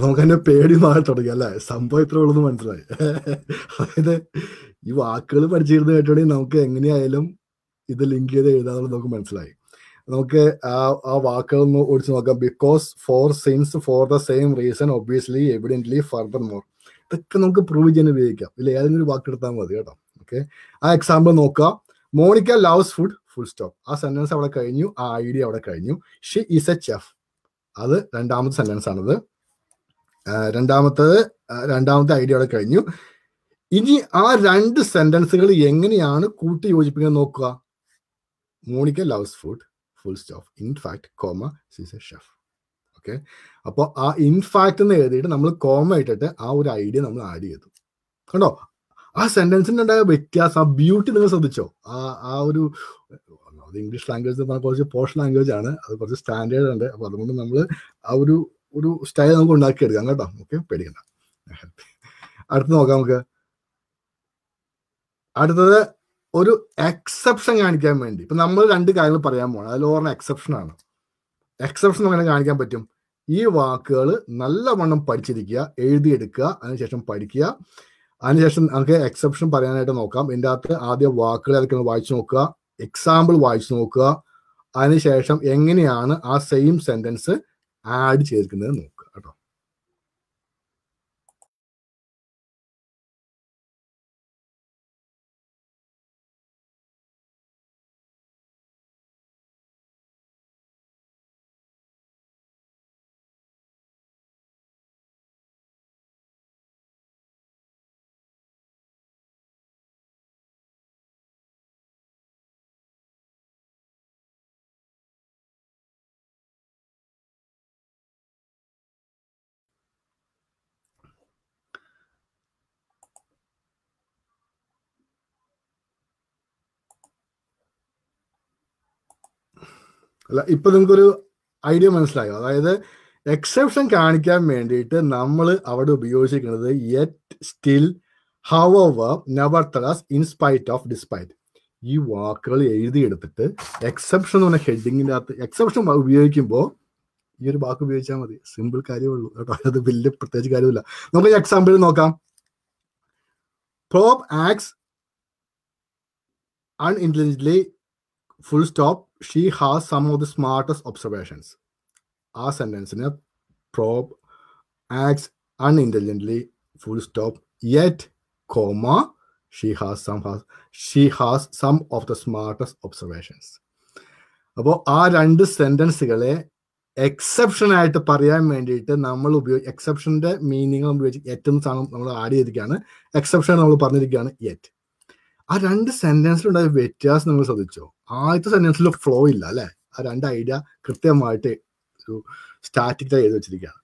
നമുക്ക് അതിന്റെ പേടി മാറി തുടങ്ങി. അല്ലേ? സംഭവം ഇത്ര ഉള്ളെന്ന് മനസ്സിലായി. അതായത് ഈ വാക്കുകൾ പഠിച്ചിരുന്ന് കേട്ടുണ്ടെങ്കിൽ നമുക്ക് എങ്ങനെയായാലും ഇത് ലിങ്ക് ചെയ്ത് എഴുതാന്നുള്ളത് നമുക്ക് മനസ്സിലായി. നമുക്ക് ആ ആ വാക്കുകളൊന്ന് ഓടിച്ചു നോക്കാം. Because for since for the same reason obviously evidently furthermore ഇതൊക്കെ നമുക്ക് പ്രൂവ് ചെയ്യാൻ ഉപയോഗിക്കാം. ഇല്ല? ഏതെങ്കിലും ഒരു വാക്ക് എടുത്താൽ മതി കേട്ടോ. ഓക്കെ ആ എക്സാമ്പിൾ നോക്കുക. Monica loves food full stop ആ സെന്റൻസ് അവിടെ കഴിഞ്ഞു. ആ ഐഡിയ അവിടെ കഴിഞ്ഞു. ഷി ഈസ് എ ചെഫ് അത് രണ്ടാമത്തെ സെന്റൻസ് ആണത്. രണ്ടാമത്തത് രണ്ടാമത്തെ ഐഡിയ അവിടെ കഴിഞ്ഞു. ഇനി ആ രണ്ട് സെന്റൻസുകൾ എങ്ങനെയാണ് കൂട്ടി യോജിപ്പിക്കാൻ നോക്കുക? Monica loves food full stop in fact comma she's a chef okay അപ്പോൾ ആ ഇൻഫാക്ട് എന്ന് എഴുതിയിട്ട് നമ്മൾ കോമ ഇട്ടിട്ട് ആ ഒരു ഐഡിയ നമ്മൾ ആഡ് ചെയ്തു. കണ്ടോ? ആ സെന്റൻസിന് ഉണ്ടായ വ്യത്യാസം ആ ബ്യൂട്ടി നിങ്ങൾ ശ്രദ്ധിച്ചോ? ആ ആ ഒരു ഇംഗ്ലീഷ് ലാംഗ്വേജ് പറഞ്ഞാൽ കുറച്ച് പോഷ് ലാംഗ്വേജ് ആണ്. അത് കുറച്ച് സ്റ്റാൻഡേർഡ് ഉണ്ട്. അപ്പോൾ അതുകൊണ്ട് നമ്മൾ ആ ഒരു ഒരു സ്റ്റൈൽ നമുക്ക് ഉണ്ടാക്കിയെടുക്കാം കേട്ടോ. ഓക്കെ പേടിക്കണ്ട. അടുത്ത് നോക്കാം നമുക്ക്. അടുത്തത് ഒരു എക്സെപ്ഷൻ കാണിക്കാൻ വേണ്ടി. ഇപ്പൊ നമ്മൾ രണ്ട് കാര്യങ്ങൾ പറയാൻ പോകണം അതിൽ ഓർമ്മ എക്സെപ്ഷൻ ആണ്. എക്സെപ്ഷൻ എങ്ങനെ കാണിക്കാൻ പറ്റും? ഈ വാക്കുകൾ നല്ലവണ്ണം പഠിച്ചിരിക്കുക എഴുതിയെടുക്കുക അതിനുശേഷം പഠിക്കുക. അതിനുശേഷം നമുക്ക് എക്സെപ്ഷൻ പറയാനായിട്ട് നോക്കാം. ഇതിന്റെ അകത്ത് ആദ്യം വാക്കുകൾ ഒന്ന് വായിച്ചു നോക്കുക. എക്സാമ്പിൾ വായിച്ചു നോക്കുക. അതിനുശേഷം എങ്ങനെയാണ് ആ സെയിം സെന്റൻസ് ആഡ് ചെയ്തിരിക്കുന്നത് നോക്കുക കേട്ടോ അല്ല ഇപ്പൊ നിങ്ങൾക്കൊരു ഐഡിയ മനസ്സിലായോ? അതായത് എക്സെപ്ഷൻ കാണിക്കാൻ വേണ്ടിയിട്ട് നമ്മൾ അവിടെ ഉപയോഗിച്ചിരിക്കുന്നത് yet still however nevertheless in spite of despite ഈ വാക്കുകൾ എഴുതിയെടുത്തിട്ട് എക്സെപ്ഷൻ എന്ന് പറഞ്ഞ ഹെഡിങ്ങിന്റെ അകത്ത് എക്സെപ്ഷൻ ഉപയോഗിക്കുമ്പോൾ ഈ ഒരു വാക്ക് ഉപയോഗിച്ചാൽ മതി. സിമ്പിൾ കാര്യമുള്ളൂ കേട്ടോ. അത് വലിയ പ്രത്യേകിച്ച് കാര്യമില്ല. നമുക്ക് എക്സാമ്പിൾ നോക്കാം. Probe acts unintelligently full stop she has some of the smartest observations ആ സെന്റൻസിന് probe acts unintelligently full stop yet comma she has some has she has some of the smartest observations അപ്പോൾ ആ രണ്ട് സെന്റൻസുകളെ exception ആയിട്ട് പറയാൻ വേണ്ടിയിട്ട് നമ്മൾ ഉപയോഗി എക്സെപ്ഷന്റെ മീനിങ് ഉപയോഗിച്ച് ഏറ്റവും സാധനം നമ്മൾ ആഡ് ചെയ്തിരിക്കുകയാണ്. എക്സെപ്ഷൻ നമ്മൾ പറഞ്ഞിരിക്കുകയാണ് യെറ്റ് ആ രണ്ട് സെന്റൻസിലുണ്ടായ വ്യത്യാസം നിങ്ങൾ ശ്രദ്ധിച്ചോ? ആദ്യത്തെ സെന്റൻസിൽ ഫ്ലോ ഇല്ല അല്ലെ? ആ രണ്ട് ഐഡിയ കൃത്യമായിട്ട് ഒരു സ്റ്റാറ്റിക് എഴുതി വെച്ചിരിക്കുകയാണ്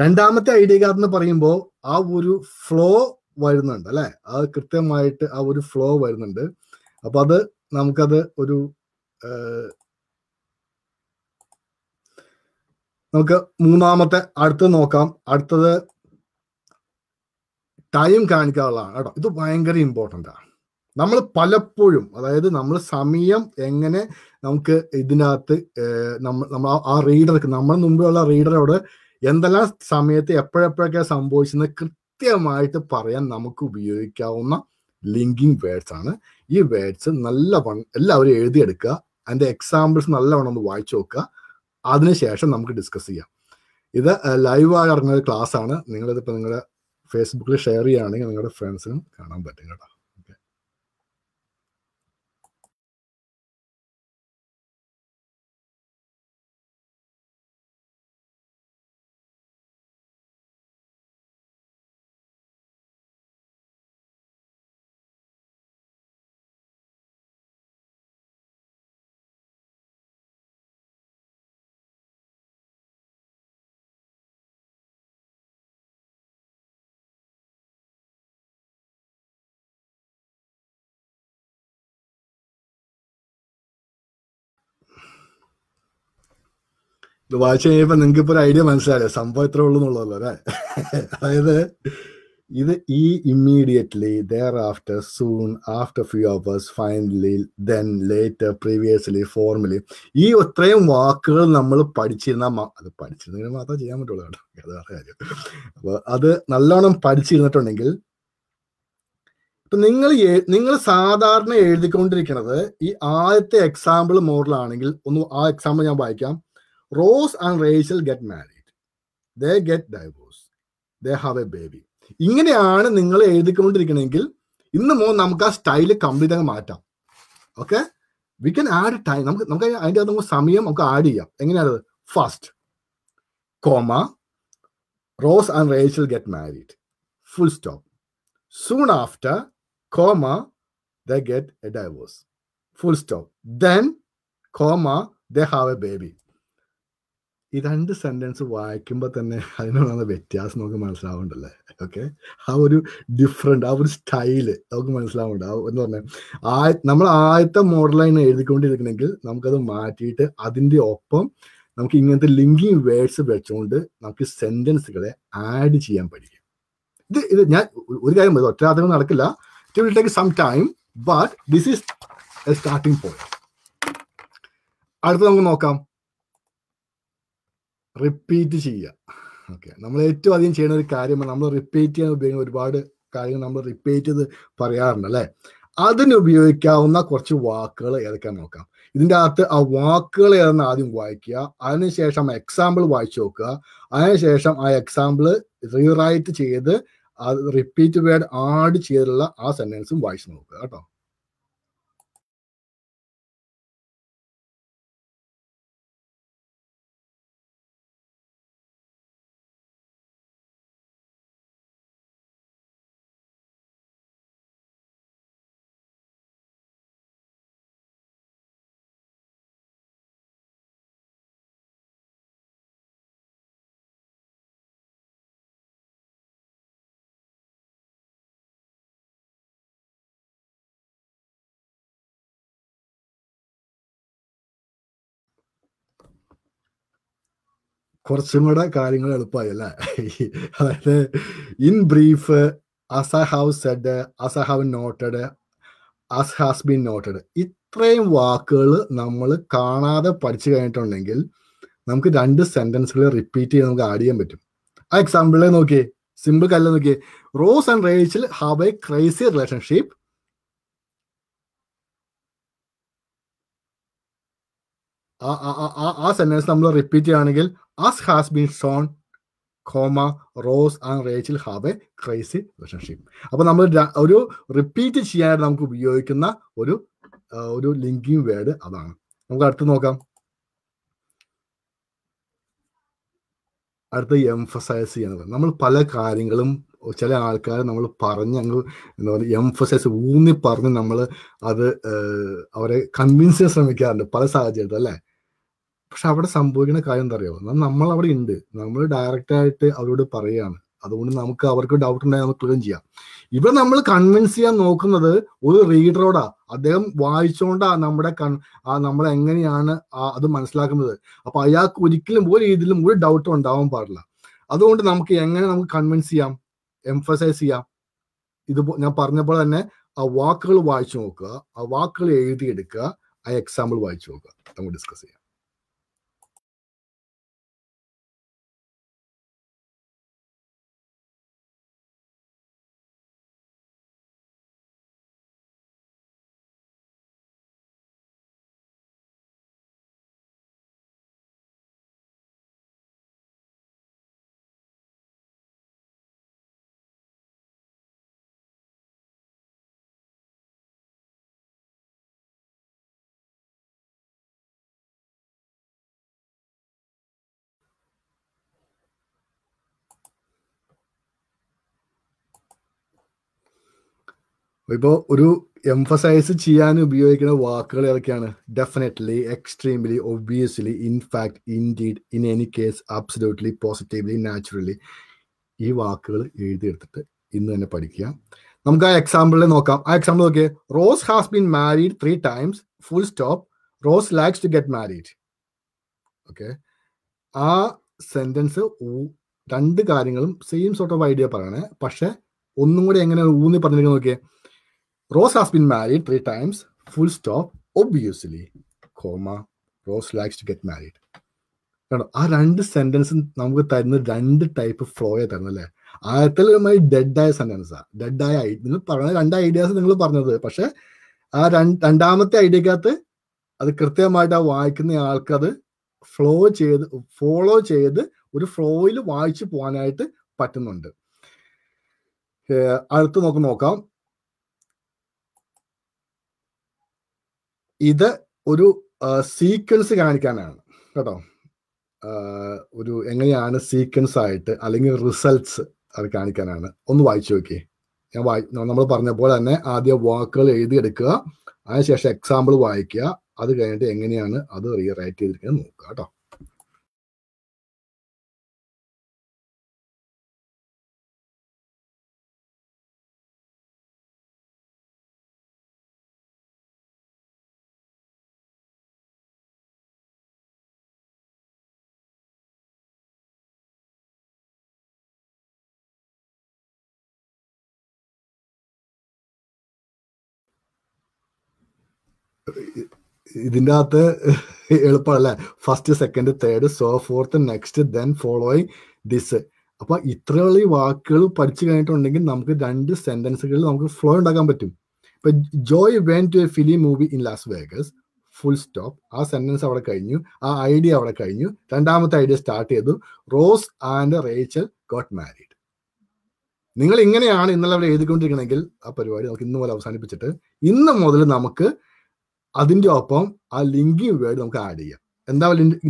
രണ്ടാമത്തെ ഐഡിയക്കകത്ത് എന്ന് പറയുമ്പോൾ ആ ഒരു ഫ്ലോ വരുന്നുണ്ട് അല്ലെ? അത് കൃത്യമായിട്ട് ആ ഒരു ഫ്ലോ വരുന്നുണ്ട്. അപ്പൊ അത് നമുക്കത് ഒരു നമുക്ക് മൂന്നാമത്തെ അടുത്ത് നോക്കാം. അടുത്തത് ടൈം കാണിക്കാനുള്ളതാണ്. കേട്ടോ ഇത് ഭയങ്കര ഇമ്പോർട്ടന്റ് ആണ് നമ്മൾ പലപ്പോഴും അതായത് നമ്മൾ സമയം എങ്ങനെ നമുക്ക് ഇതിനകത്ത് നമ്മൾ ആ റീഡർക്ക് നമ്മുടെ മുമ്പിലുള്ള റീഡറോട് എന്തെല്ലാം സമയത്ത് എപ്പോഴെപ്പോഴൊക്കെ സംഭവിച്ചെന്ന് കൃത്യമായിട്ട് പറയാൻ നമുക്ക് ഉപയോഗിക്കാവുന്ന ലിങ്കിങ് വേർഡ്സ് ആണ്. ഈ വേർഡ്സ് നല്ലവണ്ണം എല്ലാവരും എഴുതിയെടുക്കുക അതിന്റെ എക്സാമ്പിൾസ് നല്ലവണ്ണം ഒന്ന് വായിച്ചു നോക്കുക. അതിനുശേഷം നമുക്ക് ഡിസ്കസ് ചെയ്യാം. ഇത് ലൈവായി ഇറങ്ങുന്ന ക്ലാസ് ആണ്. നിങ്ങളിതിപ്പോൾ നിങ്ങളുടെ ഫേസ്ബുക്കിൽ ഷെയർ ചെയ്യുകയാണെങ്കിൽ നിങ്ങളുടെ ഫ്രണ്ട്സിനും കാണാൻ പറ്റും കേട്ടോ. ഇത് വായിച്ചു കഴിഞ്ഞപ്പോ നിങ്ങൾക്ക് ഇപ്പൊ ഒരു ഐഡിയ മനസ്സിലായോ സംഭവം എത്ര ഉള്ളൂ എന്നുള്ളതല്ലോ? അല്ലേ? അതായത് ഇത് ഈ immediately thereafter soon after few hours finally then later previously formerly ഈ ഇത്രയും വാക്കുകൾ നമ്മൾ പഠിച്ചിരുന്ന അത് പഠിച്ചിരുന്നെങ്കിൽ മാത്രമേ ചെയ്യാൻ പറ്റുള്ളൂ കേട്ടോ. അത് വേറെ കാര്യം. അപ്പൊ അത് നല്ലോണം പഠിച്ചിരുന്നിട്ടുണ്ടെങ്കിൽ ഇപ്പൊ നിങ്ങൾ നിങ്ങൾ സാധാരണ എഴുതിക്കൊണ്ടിരിക്കുന്നത് ഈ ആദ്യത്തെ എക്സാമ്പിൾ മോഡലാണെങ്കിൽ ഒന്ന് ആ എക്സാമ്പിൾ ഞാൻ വായിക്കാം. Ross and Rachel get married they get divorce they have a baby ഇങ്ങനെയാണ് നിങ്ങൾ എഴുതിക്കൊണ്ടിരിക്കണമെങ്കിൽ ഇന്ന് മോ നമുക്ക് ആ സ്റ്റൈൽ കംപ്ലീറ്റ് അങ്ങ് മാറ്റാം. Okay we can add time നമുക്ക് നമുക്ക് അതിന്റെ അകത്ത് നമുക്ക് സമയം നമുക്ക് ആഡ് ചെയ്യാം. എങ്ങനെയാണ് first comma Ross and Rachel get married full stop soon after comma they get a divorce full stop then comma they have a baby ഈ രണ്ട് സെന്റൻസ് വായിക്കുമ്പോൾ തന്നെ അതിനുള്ള വ്യത്യാസം നമുക്ക് മനസ്സിലാവുന്നുണ്ടല്ലേ? ഓക്കെ ആ ഒരു ഡിഫറെന്റ് ആ ഒരു സ്റ്റൈൽ നമുക്ക് മനസ്സിലാവുന്നുണ്ട്. ആ എന്ന് പറഞ്ഞാൽ ആ നമ്മൾ ആദ്യത്തെ മോഡലായി എഴുതിക്കൊണ്ടിരിക്കണമെങ്കിൽ നമുക്കത് മാറ്റിയിട്ട് അതിന്റെ ഒപ്പം നമുക്ക് ഇങ്ങനത്തെ ലിങ്കിങ് വേർഡ്സ് വെച്ചുകൊണ്ട് നമുക്ക് സെന്റൻസുകളെ ആഡ് ചെയ്യാൻ പഠിക്കും. ഇത് ഇത് ഞാൻ ഒരു കാര്യം ഒറ്റ രാത്രി നടക്കില്ല. Some time but this is a starting point അടുത്ത് നമുക്ക് നോക്കാം. റിപ്പീറ്റ് ചെയ്യുക. ഓക്കെ നമ്മൾ ഏറ്റവും അധികം ചെയ്യുന്ന ഒരു കാര്യമാണ് നമ്മൾ റിപ്പീറ്റ് ചെയ്യാൻ ഉപയോഗിക്കുന്ന ഒരുപാട് കാര്യങ്ങൾ നമ്മൾ റിപ്പീറ്റ് ചെയ്ത് പറയാറുണ്ട് അല്ലേ? അതിന് ഉപയോഗിക്കാവുന്ന കുറച്ച് വാക്കുകൾ ഏതൊക്കെയാന്ന് നോക്കാം. ഇതിന്റെ അകത്ത് ആ വാക്കുകൾ ഏതെന്ന് ആദ്യം വായിക്കുക. അതിനുശേഷം എക്സാമ്പിൾ വായിച്ചു നോക്കുക. അതിനുശേഷം ആ എക്സാമ്പിൾ റീറൈറ്റ് ചെയ്ത് റിപ്പീറ്റ് വേർഡ് ആഡ് ചെയ്തിട്ടുള്ള ആ സെന്റൻസും വായിച്ചു നോക്കുക കേട്ടോ. കുറച്ചും കൂടെ കാര്യങ്ങൾ എളുപ്പമായി അല്ലേ? അതായത് in brief as I have said as I have noted as has been noted ഇത്രയും വാക്കുകൾ നമ്മൾ കാണാതെ പഠിച്ചു കഴിഞ്ഞിട്ടുണ്ടെങ്കിൽ നമുക്ക് രണ്ട് സെന്റൻസുകൾ റിപ്പീറ്റ് ചെയ്ത് നമുക്ക് ആഡ് ചെയ്യാൻ പറ്റും. ആ എക്സാമ്പിളിൽ നോക്കിയേ സിമ്പിൾ കല്ല നോക്കിയേ Ross and Rachel have a crazy relationship ആ സെന്റൻസ് നമ്മൾ റിപ്പീറ്റ് ചെയ്യുകയാണെങ്കിൽ as has been shown comma Ross and Rachel have a crazy relationship അപ്പോൾ നമ്മൾ ഒരു റിപ്പീറ്റ് ചെയ്യാനായിട്ട് നമുക്ക് ഉപയോഗിക്കുന്ന ഒരു ഒരു ലിങ്കിങ് വേർഡ് അതാണ്. നമുക്ക് അടുത്ത് നോക്കാം. അടുത്ത് എംഫസൈസ് ചെയ്യുന്നത് നമ്മൾ പല കാര്യങ്ങളും ചില ആൾക്കാർ നമ്മൾ പറഞ്ഞ് അങ്ങ് എന്താ പറയുക എംഫസൈസ് ഊന്നി പറഞ്ഞ് നമ്മൾ അത് അവരെ കൺവിൻസ് ചെയ്യാൻ ശ്രമിക്കാറുണ്ട് പല സാഹചര്യത്തിൽ അല്ലേ? പക്ഷെ അവിടെ സംഭവിക്കുന്ന കാര്യം എന്താ അറിയാമോ നമ്മൾ അവിടെ ഉണ്ട്. നമ്മൾ ഡയറക്റ്റ് ആയിട്ട് അവരോട് പറയാണ്. അതുകൊണ്ട് നമുക്ക് അവർക്ക് ഡൗട്ട് ഉണ്ടായി നമുക്ക് ക്ലിയർ ചെയ്യാം. ഇവിടെ നമ്മൾ കൺവിൻസ് ചെയ്യാൻ നോക്കുന്നത് ഒരു റീഡറോടാ അദ്ദേഹം വായിച്ചോണ്ടാ നമ്മുടെ കൺ നമ്മൾ എങ്ങനെയാണ് അത് മനസ്സിലാക്കുന്നത്. അപ്പൊ അയാൾക്ക് ഒരിക്കലും ഒരു രീതിയിലും ഒരു ഡൗട്ട് ഉണ്ടാവാൻ പാടില്ല. അതുകൊണ്ട് നമുക്ക് എങ്ങനെ നമുക്ക് കൺവിൻസ് ചെയ്യാം? എംഫസൈസ് ചെയ്യാം. ഇത് ഞാൻ പറഞ്ഞപ്പോൾ തന്നെ ആ വാക്കുകൾ വായിച്ചു നോക്കുക. ആ വാക്കുകൾ എഴുതിയെടുക്കുക. ആ എക്സാമ്പിൾ വായിച്ചു നോക്കുക. നമുക്ക് ഡിസ്കസ് ചെയ്യാം. ഇപ്പോ ഒരു എംഫസൈസ് ചെയ്യാൻ ഉപയോഗിക്കുന്ന വാക്കുകൾ ഏതൊക്കെയാണ്? Definitely extremely obviously in fact indeed in any case absolutely positively naturally ഈ വാക്കുകൾ എഴുതിയെടുത്തിട്ട് ഇന്ന് തന്നെ പഠിക്കുക. നമുക്ക് ആ എക്സാമ്പിളിൽ നോക്കാം. ആ എക്സാമ്പിൾ നോക്കിയേ. Ross has been married three times full stop Ross likes to get married okay ആ സെന്റൻസ് രണ്ട് കാര്യങ്ങളും സെയിം സോർട്ട് ഓഫ് ഐഡിയ പറയണേ. പക്ഷെ ഒന്നും കൂടി എങ്ങനെ ഊന്നി പറഞ്ഞിരിക്കുന്നത് നോക്കിയേ. Ross has been married three times, full stop, obviously, comma, Rose likes to get married. കാരണം ആ രണ്ട് സെന്റൻസും നമുക്ക് തരുന്ന രണ്ട് ടൈപ്പ് ഫ്ലോയെ തരുന്നത് അല്ലേ? ആദ്യത്തിൽ ഡെഡ് ആയ സെന്റൻസാ ഡെഡ് ആയ നിങ്ങൾ പറഞ്ഞ രണ്ട് ഐഡിയാസ് നിങ്ങൾ പറഞ്ഞത്. പക്ഷെ ആ രണ്ട് രണ്ടാമത്തെ ഐഡിയക്കകത്ത് അത് കൃത്യമായിട്ട് ആ വായിക്കുന്ന ആൾക്ക് അത് ഫ്ലോ ചെയ്ത് ഫോളോ ചെയ്ത് ഒരു ഫ്ലോയിൽ വായിച്ചു പോകാനായിട്ട് പറ്റുന്നുണ്ട്. അടുത്ത് നമുക്ക് നോക്കാം. ഇത് ഒരു സീക്വൻസ് കാണിക്കാനാണ്. കേട്ടോ? ഒരു എങ്ങനെയാണ് സീക്വൻസ് ആയിട്ട് അല്ലെങ്കിൽ റിസൾട്ട്സ് അത് കാണിക്കാനാണ്. ഒന്ന് വായിച്ചു നോക്കിയേ. ഞാൻ വായി നമ്മൾ പറഞ്ഞ പോലെ തന്നെ ആദ്യം വാക്കുകൾ എഴുതിയെടുക്കുക അതിനുശേഷം എക്സാമ്പിൾ വായിക്കുക. അത് കഴിഞ്ഞിട്ട് എങ്ങനെയാണ് അത് റീറൈറ്റ് ചെയ്തിരിക്കുന്നത് നോക്കുക കേട്ടോ. ഇതിന്റെ അകത്ത് എളുപ്പമല്ല? First second third so fourth next then following this അപ്പൊ ഇത്രയുള്ള ഈ വാക്കുകൾ പഠിച്ചു കഴിഞ്ഞിട്ടുണ്ടെങ്കിൽ നമുക്ക് രണ്ട് സെന്റൻസുകളിൽ നമുക്ക് ഫ്ലോ ഉണ്ടാക്കാൻ പറ്റും. ഇപ്പൊ Joey went to a film movie in Las Vegas full stop ആ സെന്റൻസ് അവിടെ കഴിഞ്ഞു. ആ ഐഡിയ അവിടെ കഴിഞ്ഞു. രണ്ടാമത്തെ ഐഡിയ സ്റ്റാർട്ട് ചെയ്തു. Ross and Rachel got married നിങ്ങൾ ഇങ്ങനെയാണ് ഇന്നലെ അവിടെ എഴുതിക്കൊണ്ടിരിക്കണമെങ്കിൽ ആ പരിപാടി നമുക്ക് ഇന്ന് പോലെ അവസാനിപ്പിച്ചിട്ട് ഇന്ന് മുതൽ നമുക്ക് അതിന്റെ ഒപ്പം ആ ലിങ്കിങ് വേർഡ് നമുക്ക് ആഡ് ചെയ്യാം. എന്താ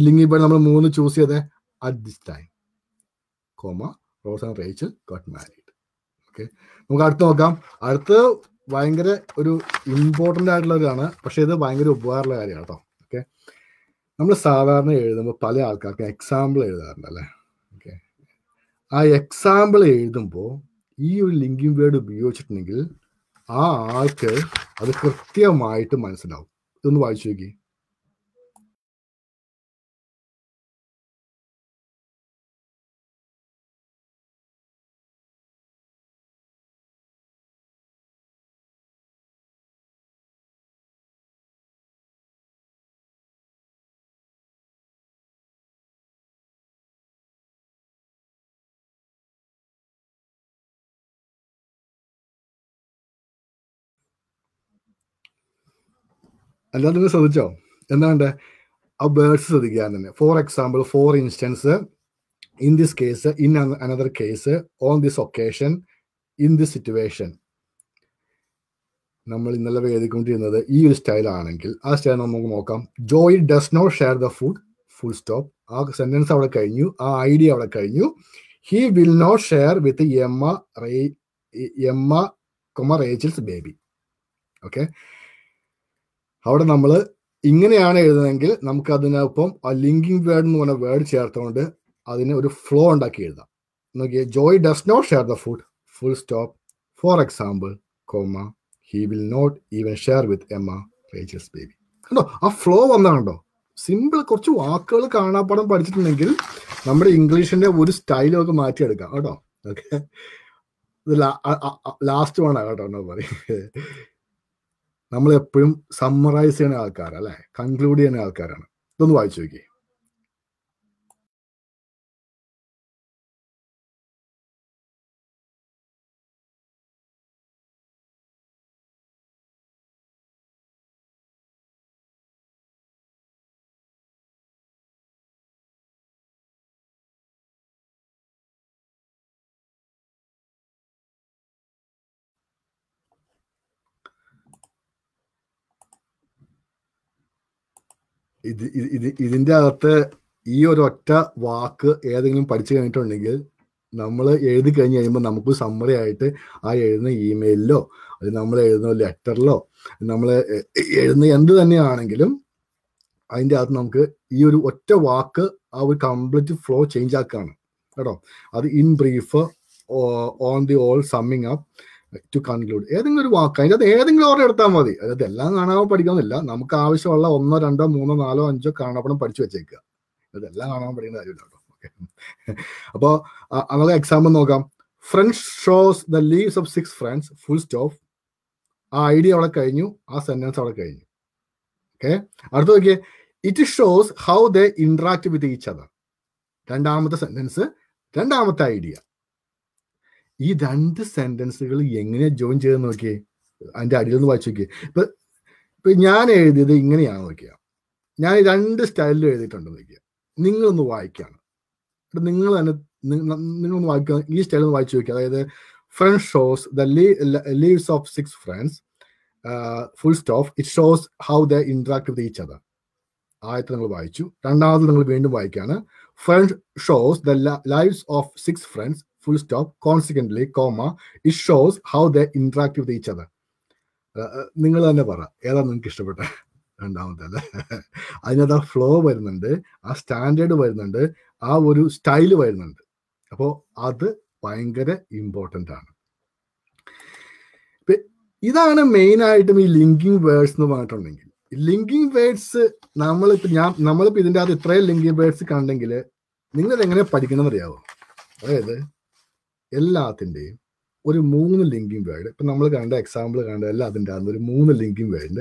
ലിങ്കിങ് വേർഡ് നമ്മൾ മൂന്ന് ചൂസ് ചെയ്തേ? At this time comma Ross and Rachel got married okay നമുക്ക് അടുത്ത് നോക്കാം. അടുത്ത് ഭയങ്കര ഒരു ഇമ്പോർട്ടന്റ് ആയിട്ടുള്ള ഒരാണ് പക്ഷെ ഇത് ഭയങ്കര ഉപകാരമുള്ള കാര്യമാണ് കേട്ടോ. ഓക്കെ നമ്മൾ സാധാരണ എഴുതുമ്പോൾ പല ആൾക്കാർക്ക് എക്സാമ്പിൾ എഴുതാറുണ്ട് അല്ലേ? ഓക്കെ ആ എക്സാമ്പിൾ എഴുതുമ്പോൾ ഈ ഒരു ലിങ്കിങ് വേർഡ് ഉപയോഗിച്ചിട്ടുണ്ടെങ്കിൽ ആ ആൾക്ക് അത് കൃത്യമായിട്ട് മനസ്സിലാവും. ഇതൊന്ന് വായിച്ചു നോക്കി അല്ലാതെ നിങ്ങൾ ശ്രദ്ധിച്ചോ? എന്താ എന്താണ്ട് ആ ബേർഡ്സ് ശ്രദ്ധിക്കാൻ തന്നെ for example for instance in this case in another case on this occasion in this situation നമ്മൾ ഇന്നലെ എഴുതിക്കൊണ്ടിരുന്നത് ഈ ഒരു സ്റ്റൈലാണെങ്കിൽ ആ സ്റ്റൈൽ നമുക്ക് നോക്കാം. Joey does not share the food full stop ആ സെന്റൻസ് അവിടെ കഴിഞ്ഞു. ആ ഐഡിയ അവിടെ കഴിഞ്ഞു. He will not share with Emma Ra Emma comma Rachel's baby okay അവിടെ നമ്മൾ ഇങ്ങനെയാണ് എഴുതുന്നതെങ്കിൽ നമുക്ക് അതിനൊപ്പം ആ ലിങ്കിങ് വേർഡ് എന്ന് പറഞ്ഞ വേർഡ് ചേർത്തുകൊണ്ട് അതിന് ഒരു ഫ്ലോ ഉണ്ടാക്കി എഴുതാം. നോക്കിയാൽ Joey does not share the food full stop for example comma he will not even share with Emma Rachel's baby കണ്ടോ? ആ ഫ്ലോ വന്നാണ്ടോ സിമ്പിൾ കുറച്ച് വാക്കുകൾ കാണാപ്പാടം പഠിച്ചിട്ടുണ്ടെങ്കിൽ നമ്മുടെ ഇംഗ്ലീഷിന്റെ ഒരു സ്റ്റൈലൊക്കെ മാറ്റിയെടുക്കാം. കേട്ടോ? ഓക്കെ ലാസ്റ്റ് വേണം കേട്ടോ എന്നാ പറയും നമ്മൾ എപ്പോഴും സമ്മറൈസ് ചെയ്യുന്ന ആൾക്കാരാണ് അല്ലെ കൺക്ലൂഡ് ചെയ്യുന്ന ആൾക്കാരാണ്. ഇതൊന്ന് വായിച്ചു നോക്കി ഇത് ഇത് ഇത് ഇതിന്റെ അകത്ത് ഈ ഒരു ഒറ്റ വാക്ക് ഏതെങ്കിലും പഠിച്ചു കഴിഞ്ഞിട്ടുണ്ടെങ്കിൽ നമ്മൾ എഴുതി കഴിഞ്ഞ് കഴിയുമ്പോൾ നമുക്ക് സമ്മറി ആയിട്ട് ആ എഴുതുന്ന ഇമെയിലിലോ അത് നമ്മൾ എഴുതുന്ന ലെറ്ററിലോ നമ്മൾ എഴുതുന്ന എന്ത് തന്നെയാണെങ്കിലും അതിന്റെ അകത്ത് നമുക്ക് ഈ ഒരു ഒറ്റ വാക്ക് ആ ഒരു കംപ്ലീറ്റ് ഫ്ലോ ചേഞ്ച് ആക്കുകയാണ്. കേട്ടോ? അത് in brief on the whole summing up to conclude ഏതെങ്കിലും ഒരു വാക്ക് അതിന്റെ അത് ഏതെങ്കിലും ഓർഡർ എടുത്താൽ മതി. അതായത് എല്ലാം കാണാമോ പഠിക്കണമെന്നില്ല നമുക്ക് ആവശ്യമുള്ള ഒന്നോ രണ്ടോ മൂന്നോ നാലോ അഞ്ചോ കാണാപ്പണം പഠിച്ചു വെച്ചേക്കുക. ഇതെല്ലാം കാണാൻ പഠിക്കുന്ന കാര്യമില്ല കേട്ടോ ഓക്കെ അപ്പോൾ നമുക്ക് എക്സാമ്പിൾ നോക്കാം. Friends shows the lives of six friends full stop ആ ഐഡിയ അവിടെ കഴിഞ്ഞു ആ സെന്റൻസ് അവിടെ കഴിഞ്ഞു. ഓക്കെ അടുത്ത നോക്കിയേ. It shows how they interact with each other രണ്ടാമത്തെ സെന്റൻസ് രണ്ടാമത്തെ ഐഡിയ. ഈ രണ്ട് സെന്റൻസുകൾ എങ്ങനെ ജോയിൻ ചെയ്ത് നോക്കിയേ? അതിന്റെ അടിയിൽ നിന്ന് വായിച്ചു നോക്കിയേ. ഇപ്പൊ ഇപ്പൊ ഞാൻ എഴുതിയത് ഇങ്ങനെയാണ് നോക്കിയ. ഞാൻ രണ്ട് സ്റ്റൈലിൽ എഴുതിയിട്ടുണ്ട് നോക്കിയ. നിങ്ങളൊന്ന് വായിക്കാണ്. നിങ്ങൾ തന്നെ നിങ്ങളൊന്ന് വായിക്കുക ഈ സ്റ്റൈലിൽ ഒന്ന് വായിച്ചു നോക്കിയ. അതായത് Friend shows the lives of six friends full stop it shows how they interact with each other ആദ്യത്തെ നിങ്ങൾ വായിച്ചു. രണ്ടാമത് നിങ്ങൾ വീണ്ടും വായിക്കുകയാണ് Friend shows the lives of six friends full stop consequently comma it shows how they interact with each other. നിങ്ങൾ തന്നെ പറ ഏതാ നിങ്ങൾക്ക് ഇഷ്ടപ്പെട്ട രണ്ടാമത്തെ അല്ലേ? അതിനകത്ത് ആ ഫ്ലോ വരുന്നുണ്ട് ആ സ്റ്റാൻഡേർഡ് വരുന്നുണ്ട് ആ ഒരു സ്റ്റൈൽ വരുന്നുണ്ട്. അപ്പോൾ അത് ഭയങ്കര ഇമ്പോർട്ടന്റ് ആണ്. ഇതാണ് മെയിൻ ആയിട്ടും ഈ ലിങ്കിങ് വേർഡ്സ് എന്ന് പറഞ്ഞിട്ടുണ്ടെങ്കിൽ. ലിങ്കിങ് വേർഡ്സ് നമ്മളിപ്പോ ഞാൻ നമ്മളിപ്പോ ഇതിന്റെ അകത്ത് ഇത്രയും ലിങ്കിങ് വേർഡ്സ് കണ്ടെങ്കിൽ നിങ്ങൾ എങ്ങനെ പഠിക്കണം അറിയാവോ അതായത് എല്ലാത്തിന്റെയും ഒരു മൂന്ന് ലിങ്കിങ് വേർഡ്. ഇപ്പം നമ്മൾ കണ്ട എക്സാമ്പിൾ കണ്ട എല്ലാത്തിന്റെ അകത്ത് ഒരു മൂന്ന് ലിങ്കിങ് വേർഡിൽ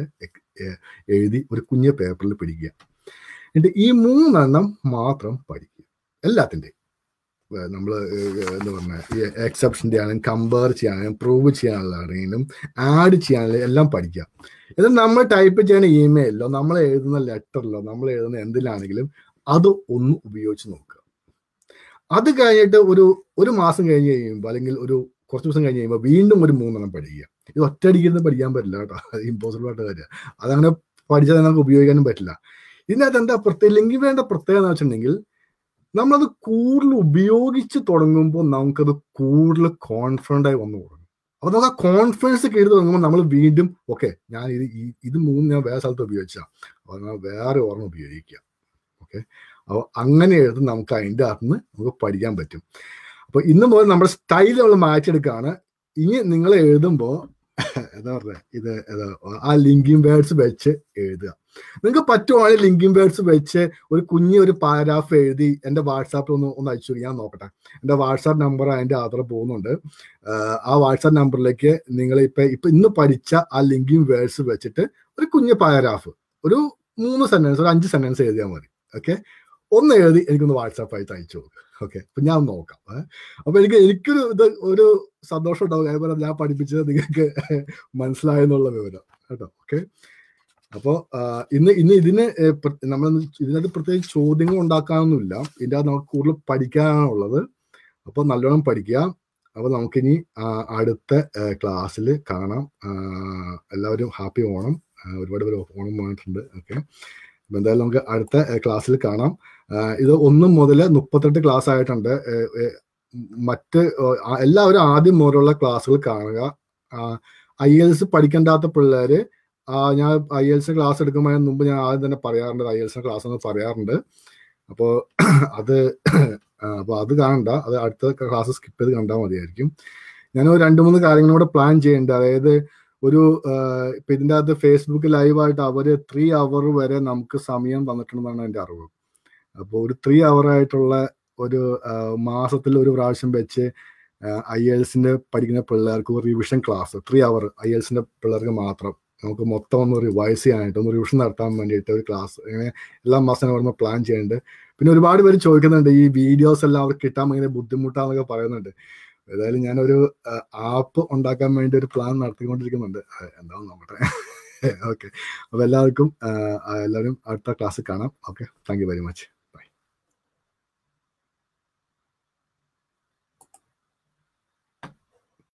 എഴുതി ഒരു കുഞ്ഞ പേപ്പറിൽ പിടിക്കുക. എന്നിട്ട് ഈ മൂന്നെണ്ണം മാത്രം പഠിക്കുക. എല്ലാത്തിന്റെയും. നമ്മൾ എന്ന് പറഞ്ഞ ഈ എക്സെപ്ഷന്റെ ആണെങ്കിലും കമ്പയർ ചെയ്യാനും പ്രൂവ് ചെയ്യാനുള്ളതാണെങ്കിലും ആഡ് ചെയ്യാനുള്ള എല്ലാം പഠിക്കുക. ഇത് നമ്മൾ ടൈപ്പ് ചെയ്യുന്ന ഇമെയിലോ നമ്മൾ എഴുതുന്ന ലെറ്ററിലോ നമ്മൾ എഴുതുന്ന എന്തിലാണെങ്കിലും അത് ഒന്ന് ഉപയോഗിച്ച് നോക്കുക. അത് കഴിഞ്ഞിട്ട് ഒരു ഒരു മാസം കഴിഞ്ഞ് കഴിയുമ്പോൾ അല്ലെങ്കിൽ ഒരു കുറച്ച് ദിവസം കഴിഞ്ഞ് കഴിയുമ്പോൾ വീണ്ടും ഒരു മൂന്നെണ്ണം പഠിക്കുക. ഇത് ഒറ്റയടിക്കുന്ന പഠിക്കാൻ പറ്റില്ല കേട്ടോ. അത് ഇമ്പോസിബിൾ ആയിട്ട് കാര്യം അതങ്ങനെ പഠിച്ചാൽ നമുക്ക് ഉപയോഗിക്കാനും പറ്റില്ല. ഇതിനകത്ത് എന്താ പ്രത്യേക ലിങ്കി വേണ്ട പ്രത്യേകത എന്ന് വെച്ചിട്ടുണ്ടെങ്കിൽ നമ്മളത് കൂടുതൽ ഉപയോഗിച്ച് തുടങ്ങുമ്പോൾ നമുക്കത് കൂടുതൽ കോൺഫിഡന്റ് ആയി വന്നു തുടങ്ങും. അപ്പോൾ നമുക്ക് ആ കോൺഫിഡൻസ് കയറി തുടങ്ങുമ്പോൾ നമ്മൾ വീണ്ടും ഓക്കെ ഞാൻ ഇത് ഇത് മൂന്ന് ഞാൻ വേറെ സ്ഥലത്ത് ഉപയോഗിച്ചാൽ അപ്പോൾ വേറെ ഓർമ്മ ഉപയോഗിക്കുക ഓക്കെ അപ്പോൾ അങ്ങനെ എഴുതും നമുക്ക് അതിന്റെ അകത്ത് നിന്ന് നമുക്ക് പഠിക്കാൻ പറ്റും. അപ്പോൾ ഇന്ന് മുതൽ നമ്മുടെ സ്റ്റൈൽ നമ്മൾ മാറ്റിയെടുക്കുകയാണ്. ഇനി നിങ്ങൾ എഴുതുമ്പോൾ എന്താ പറയുക ഇത് ആ ലിങ്കിങ് വേർഡ്സ് വെച്ച് എഴുതുക. നിങ്ങൾക്ക് പറ്റുവാണെങ്കിൽ ലിങ്കിങ് വേർഡ്സ് വെച്ച് ഒരു കുഞ്ഞി ഒരു പാരാഗ്രാഫ് എഴുതി എന്റെ വാട്സാപ്പിൽ ഒന്ന് ഒന്ന് അയച്ചു ഞാൻ നോക്കട്ടെ. എന്റെ വാട്സാപ്പ് നമ്പർ അതിന്റെ ആധാർ പോകുന്നുണ്ട്. ആ വാട്സാപ്പ് നമ്പറിലേക്ക് നിങ്ങൾ ഇപ്പം ഇപ്പം ഇന്ന് പഠിച്ച ആ ലിങ്കിങ് വേർഡ്സ് വെച്ചിട്ട് ഒരു കുഞ്ഞ് പാരാഗ്രാഫ് ഒരു മൂന്ന് സെന്റൻസ് ഒരു അഞ്ച് സെന്റൻസ് എഴുതിയാൽ മതി. ഓക്കെ ഒന്ന് എഴുതി എനിക്കൊന്ന് വാട്സാപ്പ് ആയിട്ട് അയച്ചു കൊടുക്കുക ഓക്കെ. അപ്പൊ ഞാൻ നോക്കാം. അപ്പൊ എനിക്ക് എനിക്കൊരു ഇത് ഒരു സന്തോഷം ഉണ്ടാവും. അതേപോലെ ഞാൻ പഠിപ്പിച്ചത് നിങ്ങൾക്ക് മനസ്സിലായെന്നുള്ള വിവരം. കേട്ടോ. ഓക്കെ. അപ്പോൾ ഇന്ന് ഇന്ന് ഇതിന് നമ്മൾ ഇതിനകത്ത് പ്രത്യേകിച്ച് ചോദ്യങ്ങൾ ഉണ്ടാക്കാനൊന്നുമില്ല. ഇതിന്റെ അകത്ത് നമുക്ക് കൂടുതൽ പഠിക്കാനാണുള്ളത് അപ്പോൾ നല്ലോണം പഠിക്കുക. അപ്പോൾ നമുക്കിനി അടുത്ത ക്ലാസ്സിൽ കാണാം. എല്ലാവരും ഹാപ്പി ഓണം. ഒരുപാട് പേര് ഓണം വന്നിട്ടുണ്ട്. ഓക്കെ. എന്തായാലും നമുക്ക് അടുത്ത ക്ലാസ്സിൽ കാണാം. ഇത് ഒന്നും മുതൽ മുപ്പത്തെട്ട് ക്ലാസ് ആയിട്ടുണ്ട്. മറ്റ് എല്ലാവരും ആദ്യം മുതലുള്ള ക്ലാസ്സുകൾ കാണുക. ഐ എൽസ് പഠിക്കേണ്ടാത്ത പിള്ളേര് ഞാൻ ഐ എൽസ് ക്ലാസ് എടുക്കുമ്പോൾ മുമ്പ് ഞാൻ ആദ്യം തന്നെ പറയാറുണ്ട് ഐ എൽസിന് ക്ലാസ് എന്ന് പറയാറുണ്ട്. അപ്പോൾ അത് അപ്പോൾ അത് കാണണ്ട. അത് അടുത്ത ക്ലാസ് സ്കിപ്പ് ചെയ്ത് കണ്ടാൽ മതിയായിരിക്കും. ഞാൻ രണ്ട് മൂന്ന് കാര്യങ്ങളും കൂടെ പ്ലാൻ ചെയ്യുന്നുണ്ട്. അതായത് ഒരു ഇപ്പൊ ഇതിന്റെ അകത്ത് ഫേസ്ബുക്ക് ലൈവായിട്ട് അവർ ത്രീ അവർ വരെ നമുക്ക് സമയം തന്നിട്ടുണ്ടെന്നാണ് എന്റെ അറിവ്. അപ്പോൾ ഒരു ത്രീ ആയിട്ടുള്ള ഒരു മാസത്തിൽ ഒരു പ്രാവശ്യം വെച്ച് ഐ എൽസിന്റെ പഠിക്കുന്ന പിള്ളേർക്ക് റിവിഷൻ ക്ലാസ് ത്രീ അവർ ഐ എൽസിന്റെ പിള്ളേർക്ക് മാത്രം നമുക്ക് മൊത്തം ഒന്ന് റിവൈസ് ചെയ്യാനായിട്ട് ഒന്ന് റിവിഷൻ നടത്താൻ വേണ്ടിയിട്ട് ഒരു ക്ലാസ് അങ്ങനെ എല്ലാ മാസം വരുമ്പോൾ പ്ലാൻ ചെയ്യുന്നുണ്ട്. പിന്നെ ഒരുപാട് പേര് ചോദിക്കുന്നുണ്ട് ഈ വീഡിയോസ് എല്ലാം അവർക്ക് കിട്ടാൻ ഭയങ്കര ബുദ്ധിമുട്ടാന്നൊക്കെ പറയുന്നുണ്ട്. ഏതായാലും ഞാനൊരു ആപ്പ് ഉണ്ടാക്കാൻ വേണ്ടി ഒരു പ്ലാൻ നടത്തിക്കൊണ്ടിരിക്കുന്നുണ്ട്. എന്താണെന്ന് നോക്കട്ടെ. ഓക്കെ അപ്പോൾ എല്ലാവർക്കും എല്ലാവരും അടുത്ത ക്ലാസ്സിൽ കാണാം. Okay thank you very much